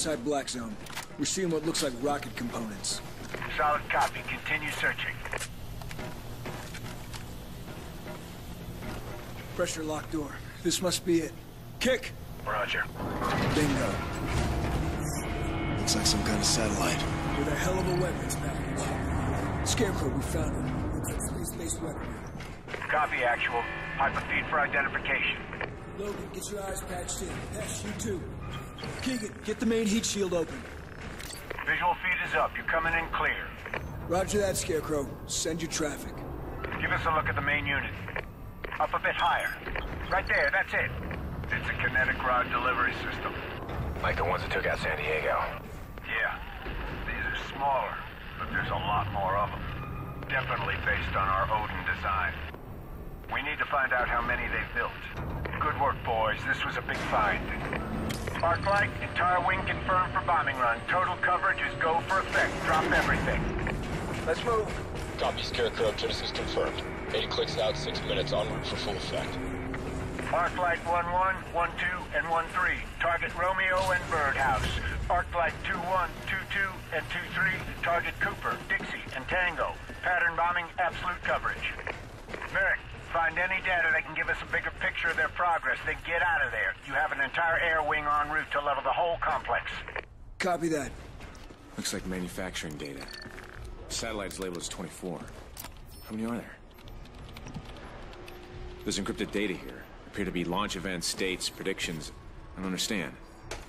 Inside Black Zone. We're seeing what looks like rocket components. Solid copy. Continue searching. Pressure lock door. This must be it. Kick! Roger. Bingo. Looks like some kind of satellite. With a hell of a weapons package. Scarecrow, we found it. Looks like space-based weaponry. Copy, actual. Pipe feed for identification. Logan, get your eyes patched in. Hesh, you too. Keegan, get the main heat shield open. Visual feed is up. You're coming in clear. Roger that, Scarecrow. Send your traffic. Give us a look at the main unit. Up a bit higher. Right there, that's it. It's a kinetic rod delivery system. Like the ones that took out San Diego. Yeah. These are smaller, but there's a lot more of them. Definitely based on our Odin design. We need to find out how many they've built. Good work, boys. This was a big find. Arclight, entire wing confirmed for bombing run. Total coverage is go for effect. Drop everything. Let's move. Copy, Scarecrow. Genesis confirmed. Eight clicks out, six minutes en route for full effect. Arclight 1-1, 1-2, and 1-3. Target Romeo and Birdhouse. Arclight 2-1, 2-2, and 2-3. Target Cooper, Dixie, and Tango. Pattern bombing, absolute coverage. Merrick, find any data that can give us a bigger picture of their progress, then get out of there. You have an entire air wing en route to level the whole complex. Copy that. Looks like manufacturing data. Satellite's labeled as 24. How many are there? There's encrypted data here. Appear to be launch events, states, predictions. I don't understand.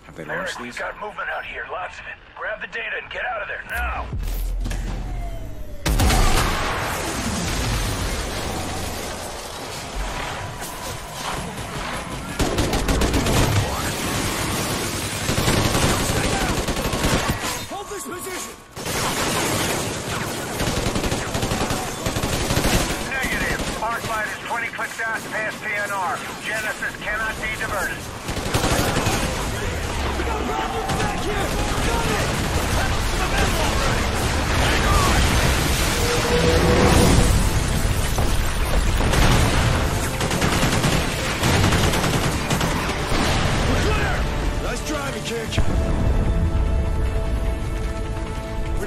Have they Merrick, launched we've got movement out here, lots of it. Grab the data and get out of there, now! This position! Negative. Arclight is 20 clicks out past PNR. Genesis cannot be diverted. We got problems back here! Nice driving, Kick.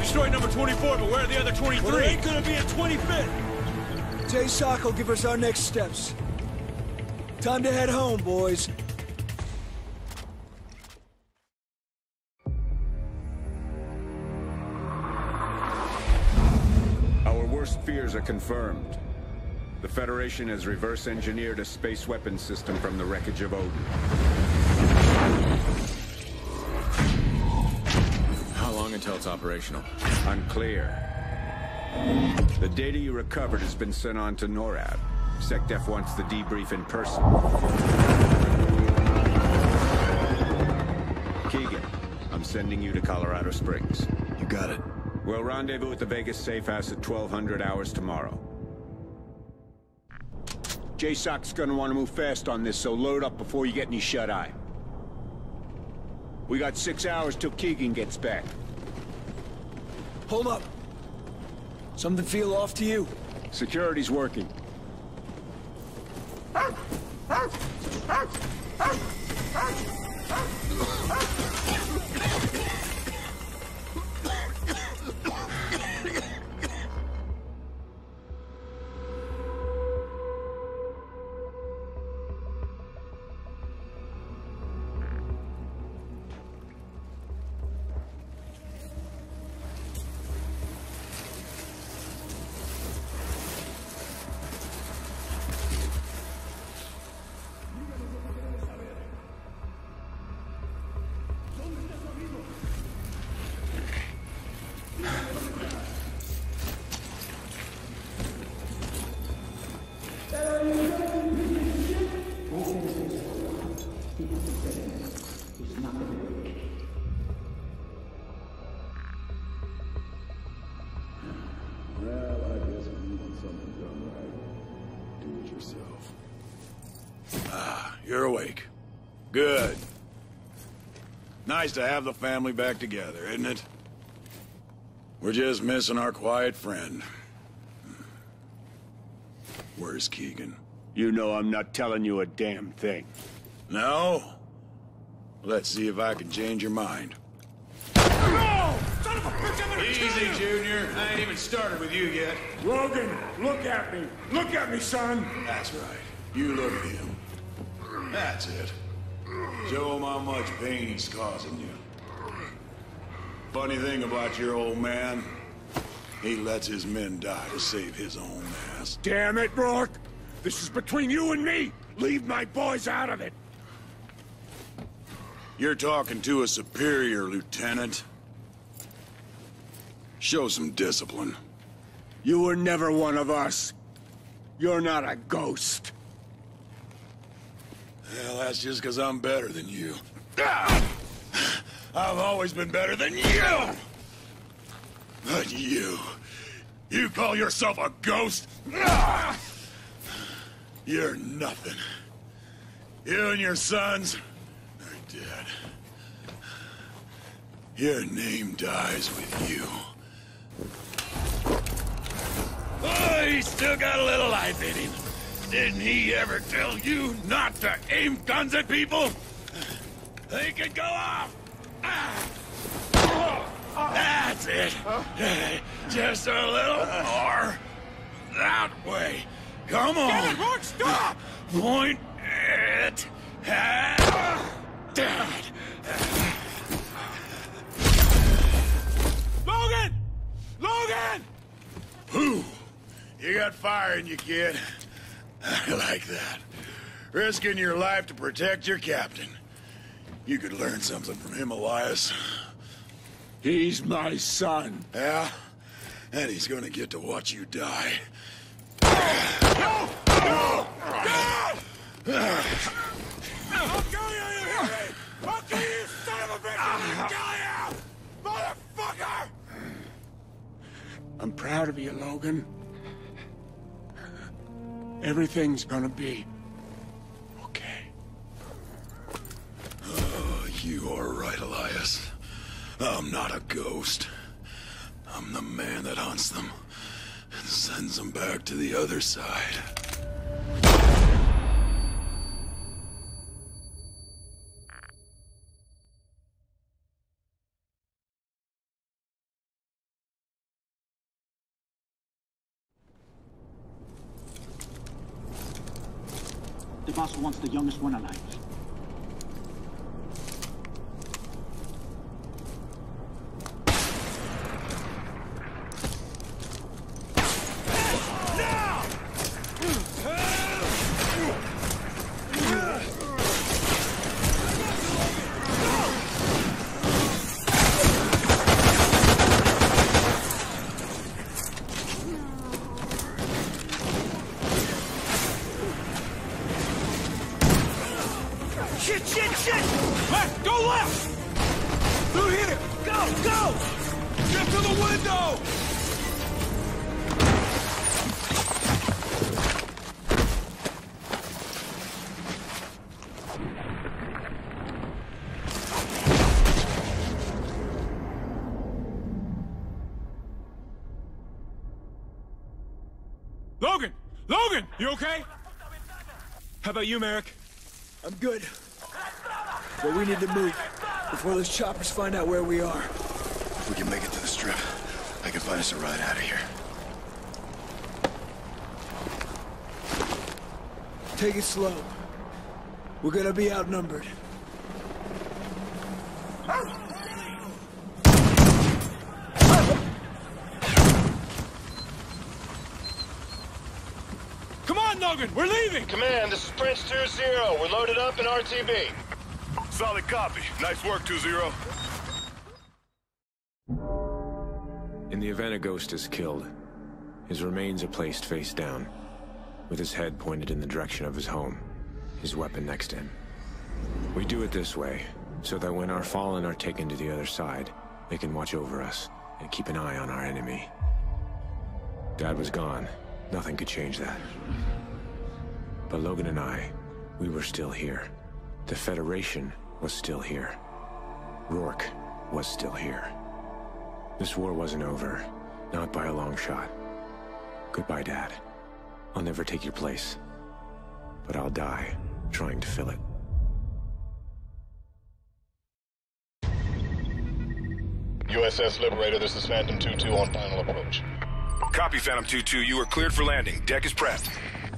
We destroyed number 24, but where are the other 23? Well, there ain't gonna be a 25th. JSOC will give us our next steps. Time to head home, boys. Our worst fears are confirmed. The Federation has reverse engineered a space weapons system from the wreckage of Odin. Long until it's operational? Unclear. The data you recovered has been sent on to NORAD. SecDef wants the debrief in person. Keegan, I'm sending you to Colorado Springs. You got it. We'll rendezvous at the Vegas safe house at 1200 hours tomorrow. JSOC's gonna want to move fast on this, so load up before you get any shut-eye. We got six hours till Keegan gets back. Hold up. Something feel off to you? Security's working. Ah! Ah! Ah! Nice to have the family back together, isn't it? We're just missing our quiet friend. Where's Keegan? You know I'm not telling you a damn thing. No? Let's see if I can change your mind. No! Son of a bitch, I'm gonna kill Easy, you! Junior. I ain't even started with you yet. Logan, look at me. Look at me, son. That's right. You look at him. That's it. Show him how much pain he's causing you. Funny thing about your old man, he lets his men die to save his own ass. Damn it, Rourke. This is between you and me. Leave my boys out of it. You're talking to a superior, Lieutenant. Show some discipline. You were never one of us. You're not a ghost. Well, that's just because I'm better than you. Ah! I've always been better than you! But you... You call yourself a ghost? Ah! You're nothing. You and your sons are dead. Your name dies with you. Oh, he's still got a little life in him. Didn't he ever tell you not to aim guns at people? They could go off. That's it. Just a little more. That way. Come on. Damn it, Rourke, stop! Point it at Dad. Logan! Logan! Whew. You got fire in you, kid. I like that. Risking your life to protect your captain. You could learn something from him, Elias. He's my son. Yeah? And he's gonna get to watch you die. No! No! God! I'll kill you, you hear me? I'll kill you, you son of a bitch! I'll kill you! Motherfucker! I'm proud of you, Logan. Everything's gonna be Oh, you are right, Elias. I'm not a ghost. I'm the man that hunts them and sends them back to the other side. Youngest one alive. About you, Merrick? I'm good. But we need to move before those choppers find out where we are. If we can make it to the strip, I can find us a ride out of here. Take it slow. We're gonna be outnumbered. Come on, Logan! We're leaving! Command, this is Prince 2-0. We're loaded up in RTB. Solid copy. Nice work, 2-0. In the event a ghost is killed, his remains are placed face down, with his head pointed in the direction of his home, his weapon next to him. We do it this way, so that when our fallen are taken to the other side, they can watch over us and keep an eye on our enemy. Dad was gone. Nothing could change that. But Logan and I, we were still here. The Federation was still here. Rourke was still here. This war wasn't over. Not by a long shot. Goodbye, Dad. I'll never take your place. But I'll die trying to fill it. USS Liberator, this is Phantom 2-2 on final approach. Copy, Phantom 2-2. You are cleared for landing. Deck is prepped.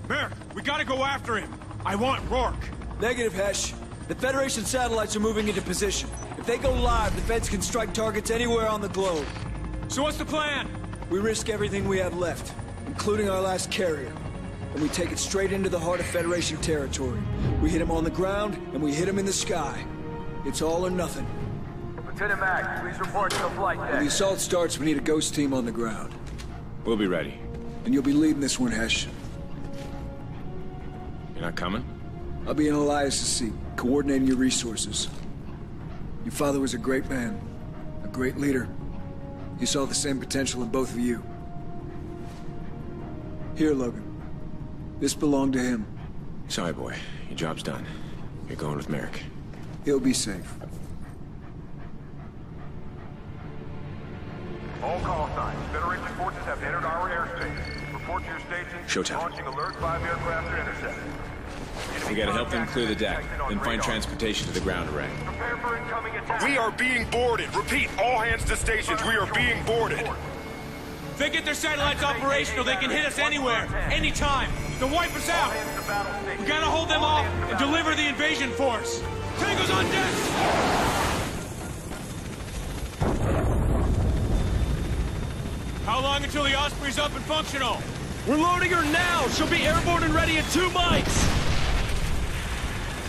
Merrick, we gotta go after him. I want Rourke. Negative, Hesh. The Federation satellites are moving into position. If they go live, the Feds can strike targets anywhere on the globe. So what's the plan? We risk everything we have left, including our last carrier. And we take it straight into the heart of Federation territory. We hit him on the ground, and we hit him in the sky. It's all or nothing. Lieutenant Mack, please report to the flight deck. When the assault starts, we need a ghost team on the ground. We'll be ready. And you'll be leading this one, Hesh. You're not coming? I'll be in Elias' seat, coordinating your resources. Your father was a great man, a great leader. He saw the same potential in both of you. Here, Logan. This belonged to him. Sorry, boy. Your job's done. You're going with Merrick. He'll be safe. All call signs. Federation forces have entered our airspace. Report to your station. Showtime. Launching alert 5 aircraft to intercept. We gotta help them clear the deck, then find transportation to the ground array. Prepare for incoming attack. We are being boarded. Repeat, all hands to stations. We are being boarded. If they get their satellites operational, they can hit us anywhere, anytime. They'll wipe us out. We gotta hold them off and deliver the invasion force. Tango's on deck! How long until the Osprey's up and functional? We're loading her now! She'll be airborne and ready in two mics!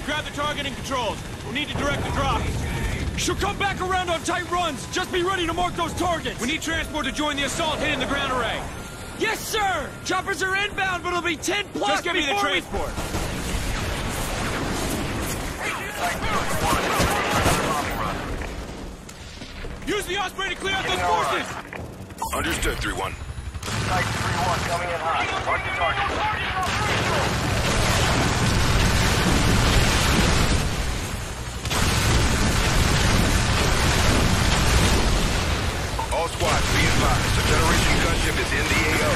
Grab the targeting controls. We'll need to direct the drop. She'll come back around on tight runs! Just be ready to mark those targets! We need transport to join the assault hitting the ground array. Yes, sir! Choppers are inbound, but it'll be 10 plus Just give me the before we- transport. Use the Osprey to clear out those forces! Understood, 3-1. Type 3-1 coming in hot. Mark the target. All squads, be advised. The Federation gunship is in the AO.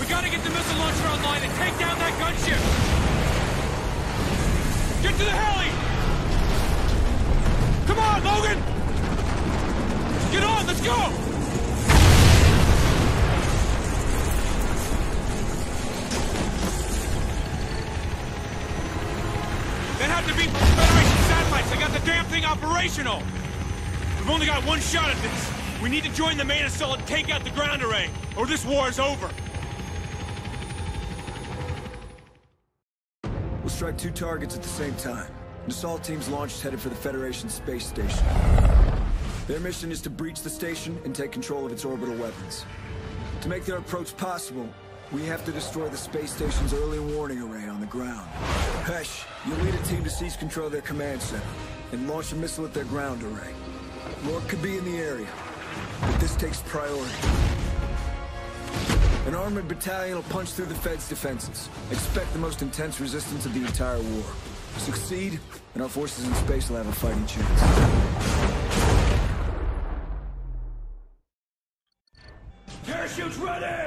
We gotta get the missile launcher online and take down that gunship! Get to the heli! Come on, Logan! Get on, let's go! That had to be Federation satellites. I got the damn thing operational. We've only got one shot at this. We need to join the main assault and take out the ground array, or this war is over. We'll strike two targets at the same time. An assault team's launched headed for the Federation space station. Their mission is to breach the station and take control of its orbital weapons. To make their approach possible, we have to destroy the space station's early warning array on the ground. Hesh, you'll lead a team to seize control of their command center and launch a missile at their ground array. Rourke could be in the area, but this takes priority. An armored battalion will punch through the Fed's defenses. Expect the most intense resistance of the entire war. Succeed, and our forces in space will have a fighting chance. Parachutes ready!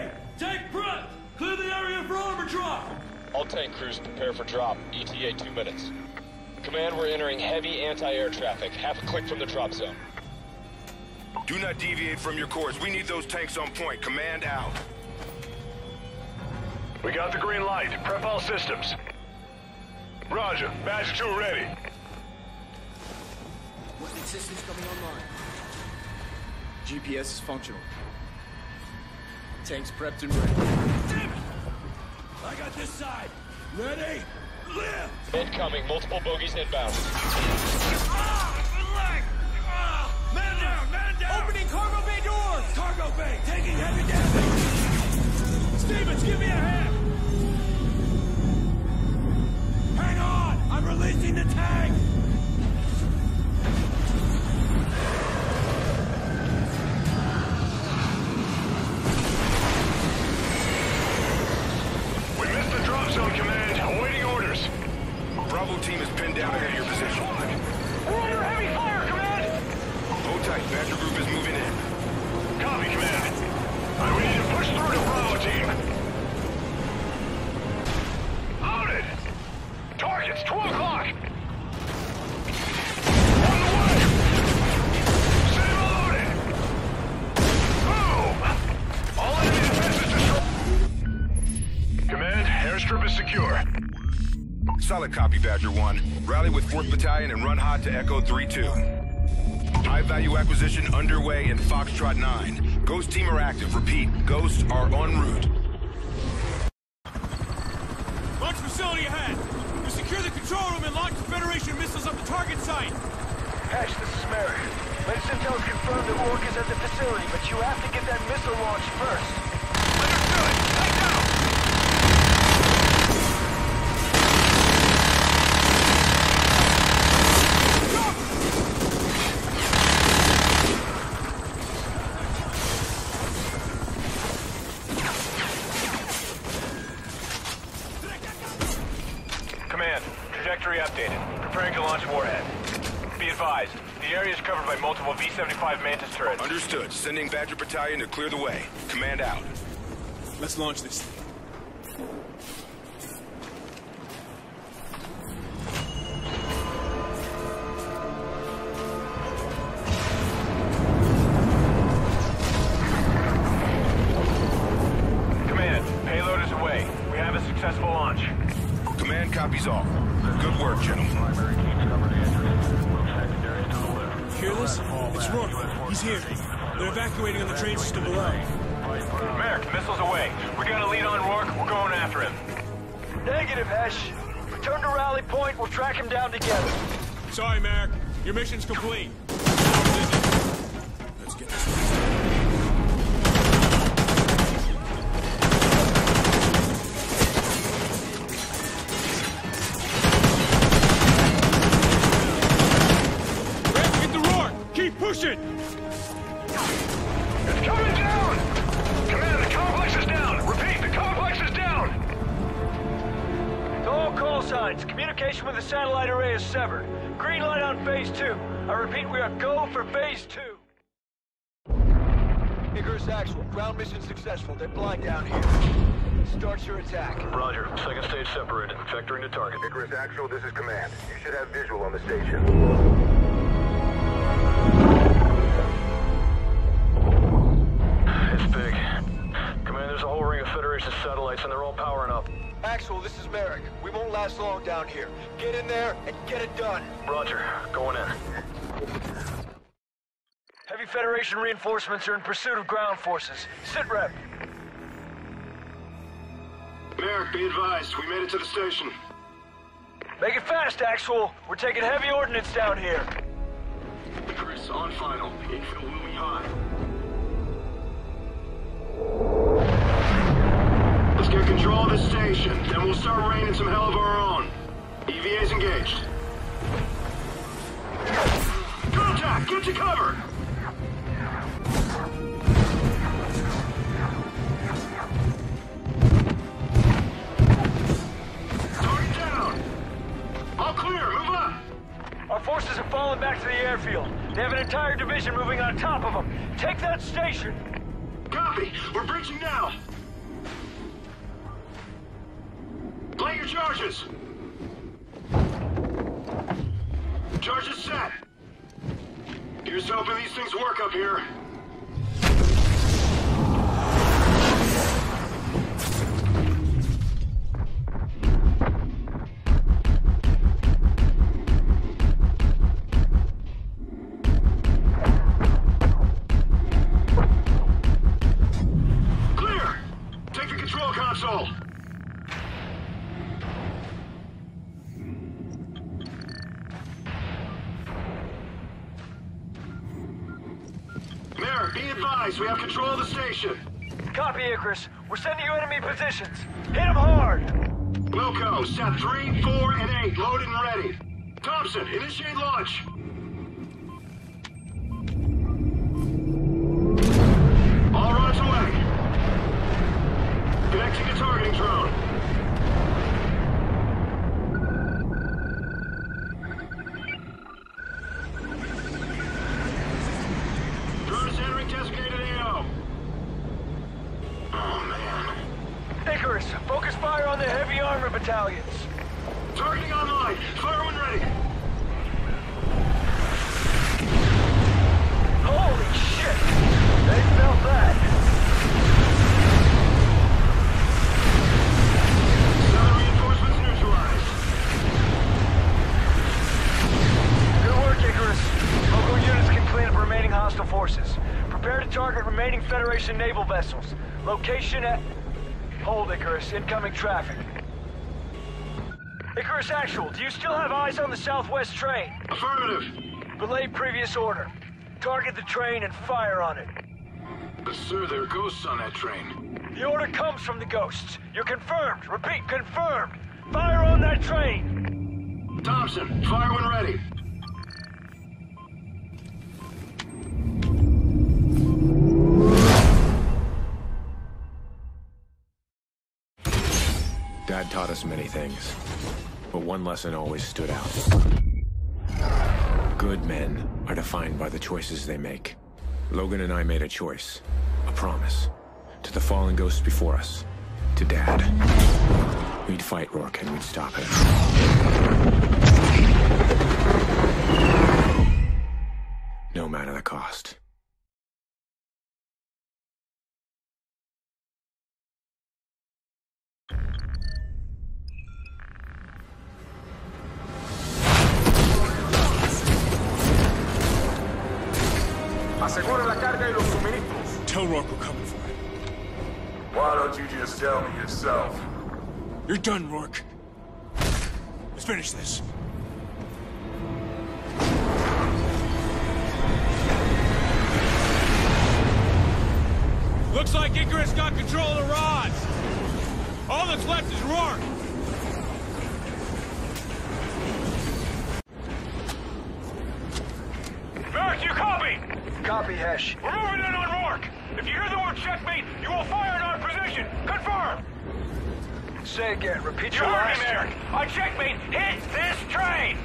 All tank crews prepare for drop. ETA two minutes. Command, we're entering heavy anti-air traffic. Half a click from the drop zone. Do not deviate from your course. We need those tanks on point. Command out. We got the green light. Prep all systems. Roger. Badger 2 ready. Weapon systems coming online. GPS is functional. Tanks prepped and ready. Damn it! I got this side. Ready? Lift! Incoming. Multiple bogies inbound. Ah! Leg! Ah! Man down! Man down! Opening cargo bay doors! Cargo bay! Taking heavy damage! Stevens, give me a hand! Hang on! I'm releasing the tank! Zone, Command. Awaiting orders. Bravo team is pinned down ahead of your position. We're under heavy fire, Command! Hold tight. Badger group is moving in. Copy, Command. We need to push through to Bravo team. Outed! Targets, 12 o'clock! Command, airstrip is secure. Solid copy, Badger 1. Rally with 4th Battalion and run hot to Echo 3-2. High-value acquisition underway in Foxtrot 9. Ghost team are active. Repeat, ghosts are en route. Launch facility ahead. We secure the control room and launch the Federation missiles up the target site. Hesh, this is Merrick. Latest intel confirmed that Rourke is at the facility, but you have to get that missile launched first. Understood! 75 Mantis turret. Understood. Sending Badger Battalion to clear the way. Command out. Let's launch this thing. Actual, this is Command. You should have visual on the station. satellites and they're all powering up. Axel, this is Merrick. We won't last long down here. Get in there and get it done. Roger. Going in. Heavy Federation reinforcements are in pursuit of ground forces. Sit rep. Merrick, be advised. We made it to the station. Make it fast, Axel. We're taking heavy ordnance down here. Chris, on final. Infill will be high. Let's get control of this station, then we'll start raining some hell of our own. EVA's engaged. Contact! Get to cover! Clear, move up! Our forces have fallen back to the airfield. They have an entire division moving on top of them. Take that station! Copy! We're breaching now! Play your charges! Charges set! Here's hoping these things work up here. Be advised, we have control of the station. Copy, Icarus. We're sending you enemy positions. Hit them hard! Wilco, set 3, 4, and 8, loaded and ready. Thompson, initiate launch. All runs away. Connecting to targeting drone. Drone is entering designated AO. Oh, man. Icarus, focus fire on the heavy armor battalions. Targeting online. Fire when ready. Holy shit! They felt that. Southern reinforcements neutralized. Good work, Icarus. Local units can clean up remaining hostile forces. Prepare to target Federation naval vessels. Location at... Hold, Icarus. Incoming traffic. Icarus Actual, do you still have eyes on the southwest train? Affirmative. Relay previous order. Target the train and fire on it. But sir, there are ghosts on that train. The order comes from the ghosts. You're confirmed. Repeat, confirmed. Fire on that train! Thompson, fire when ready. Taught us many things, but one lesson always stood out. Good men are defined by the choices they make. Logan and I made a choice, a promise, to the fallen ghosts before us, to Dad. We'd fight Rorke and we'd stop him. No matter the cost. Asegura la carga y los suministros. Tell Rorke we're coming for him. Why don't you just tell me yourself? You're done, Rorke. Let's finish this. Looks like Icarus got control of the rods. All that's left is Rorke. Merrick, you copy? Copy, Hesh. We're moving in on Rorke. If you hear the word checkmate, you will fire in our position. Confirm. Say again. Repeat You your heard last... me, Merrick. Checkmate. Hit this train.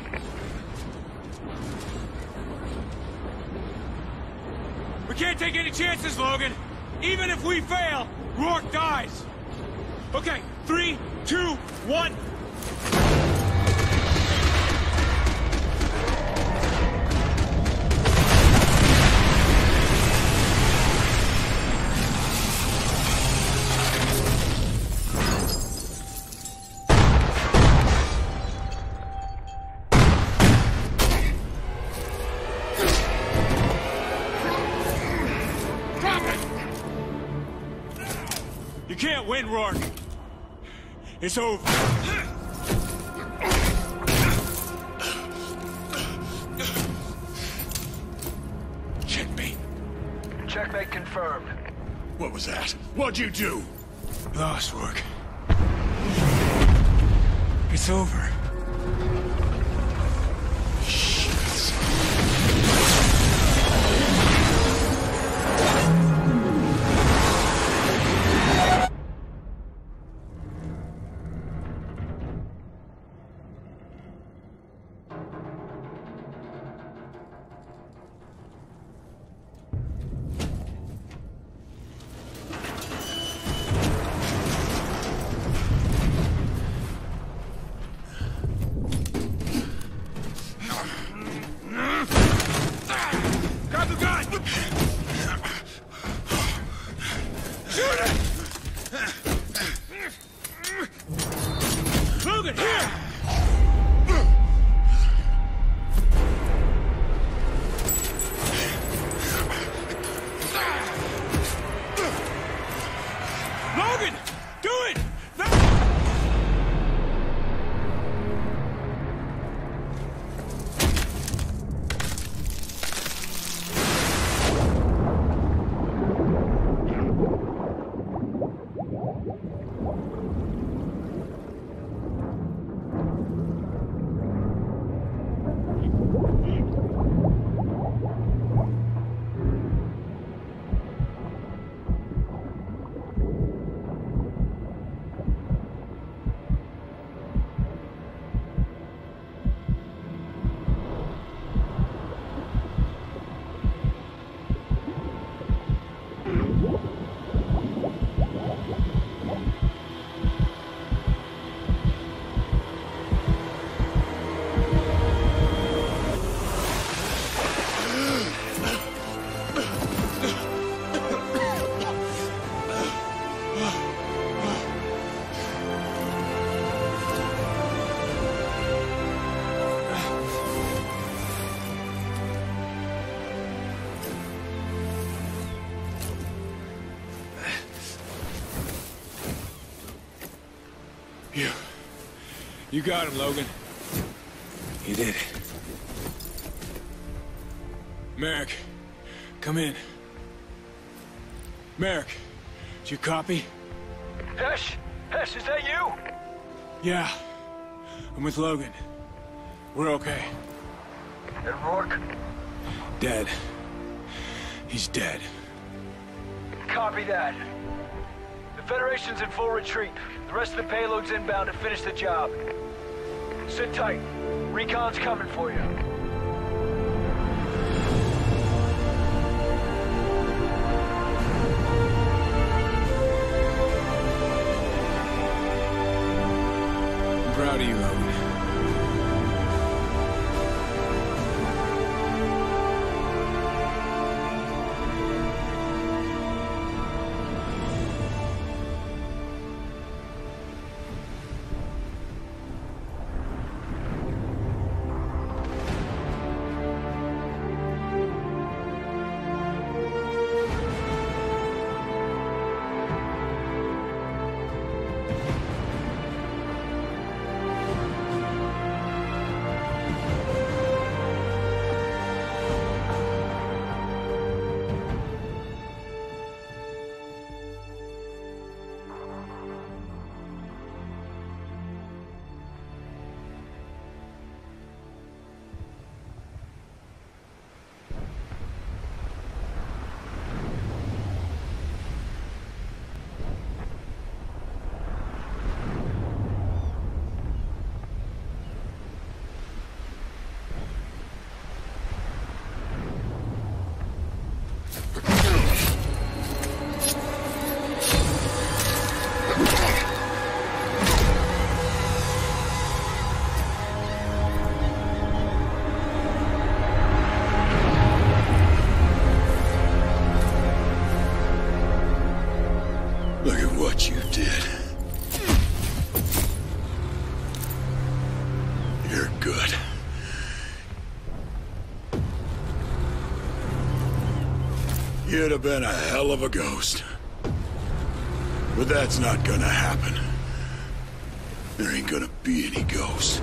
We can't take any chances, Logan. Even if we fail, Rorke dies. Okay, three, two, one. Rorke. It's over. Checkmate. Checkmate confirmed. What was that? What'd you do? Lost work. It's over. You got him, Logan. You did it. Merrick, come in. Merrick, did you copy? Hesh? Hesh, is that you? Yeah. I'm with Logan. We're okay. And Rorke? Dead. He's dead. Copy that. The Federation's in full retreat. The rest of the payload's inbound to finish the job. Sit tight. Recon's coming for you. You'd have been a hell of a ghost. But that's not gonna happen. There ain't gonna be any ghosts.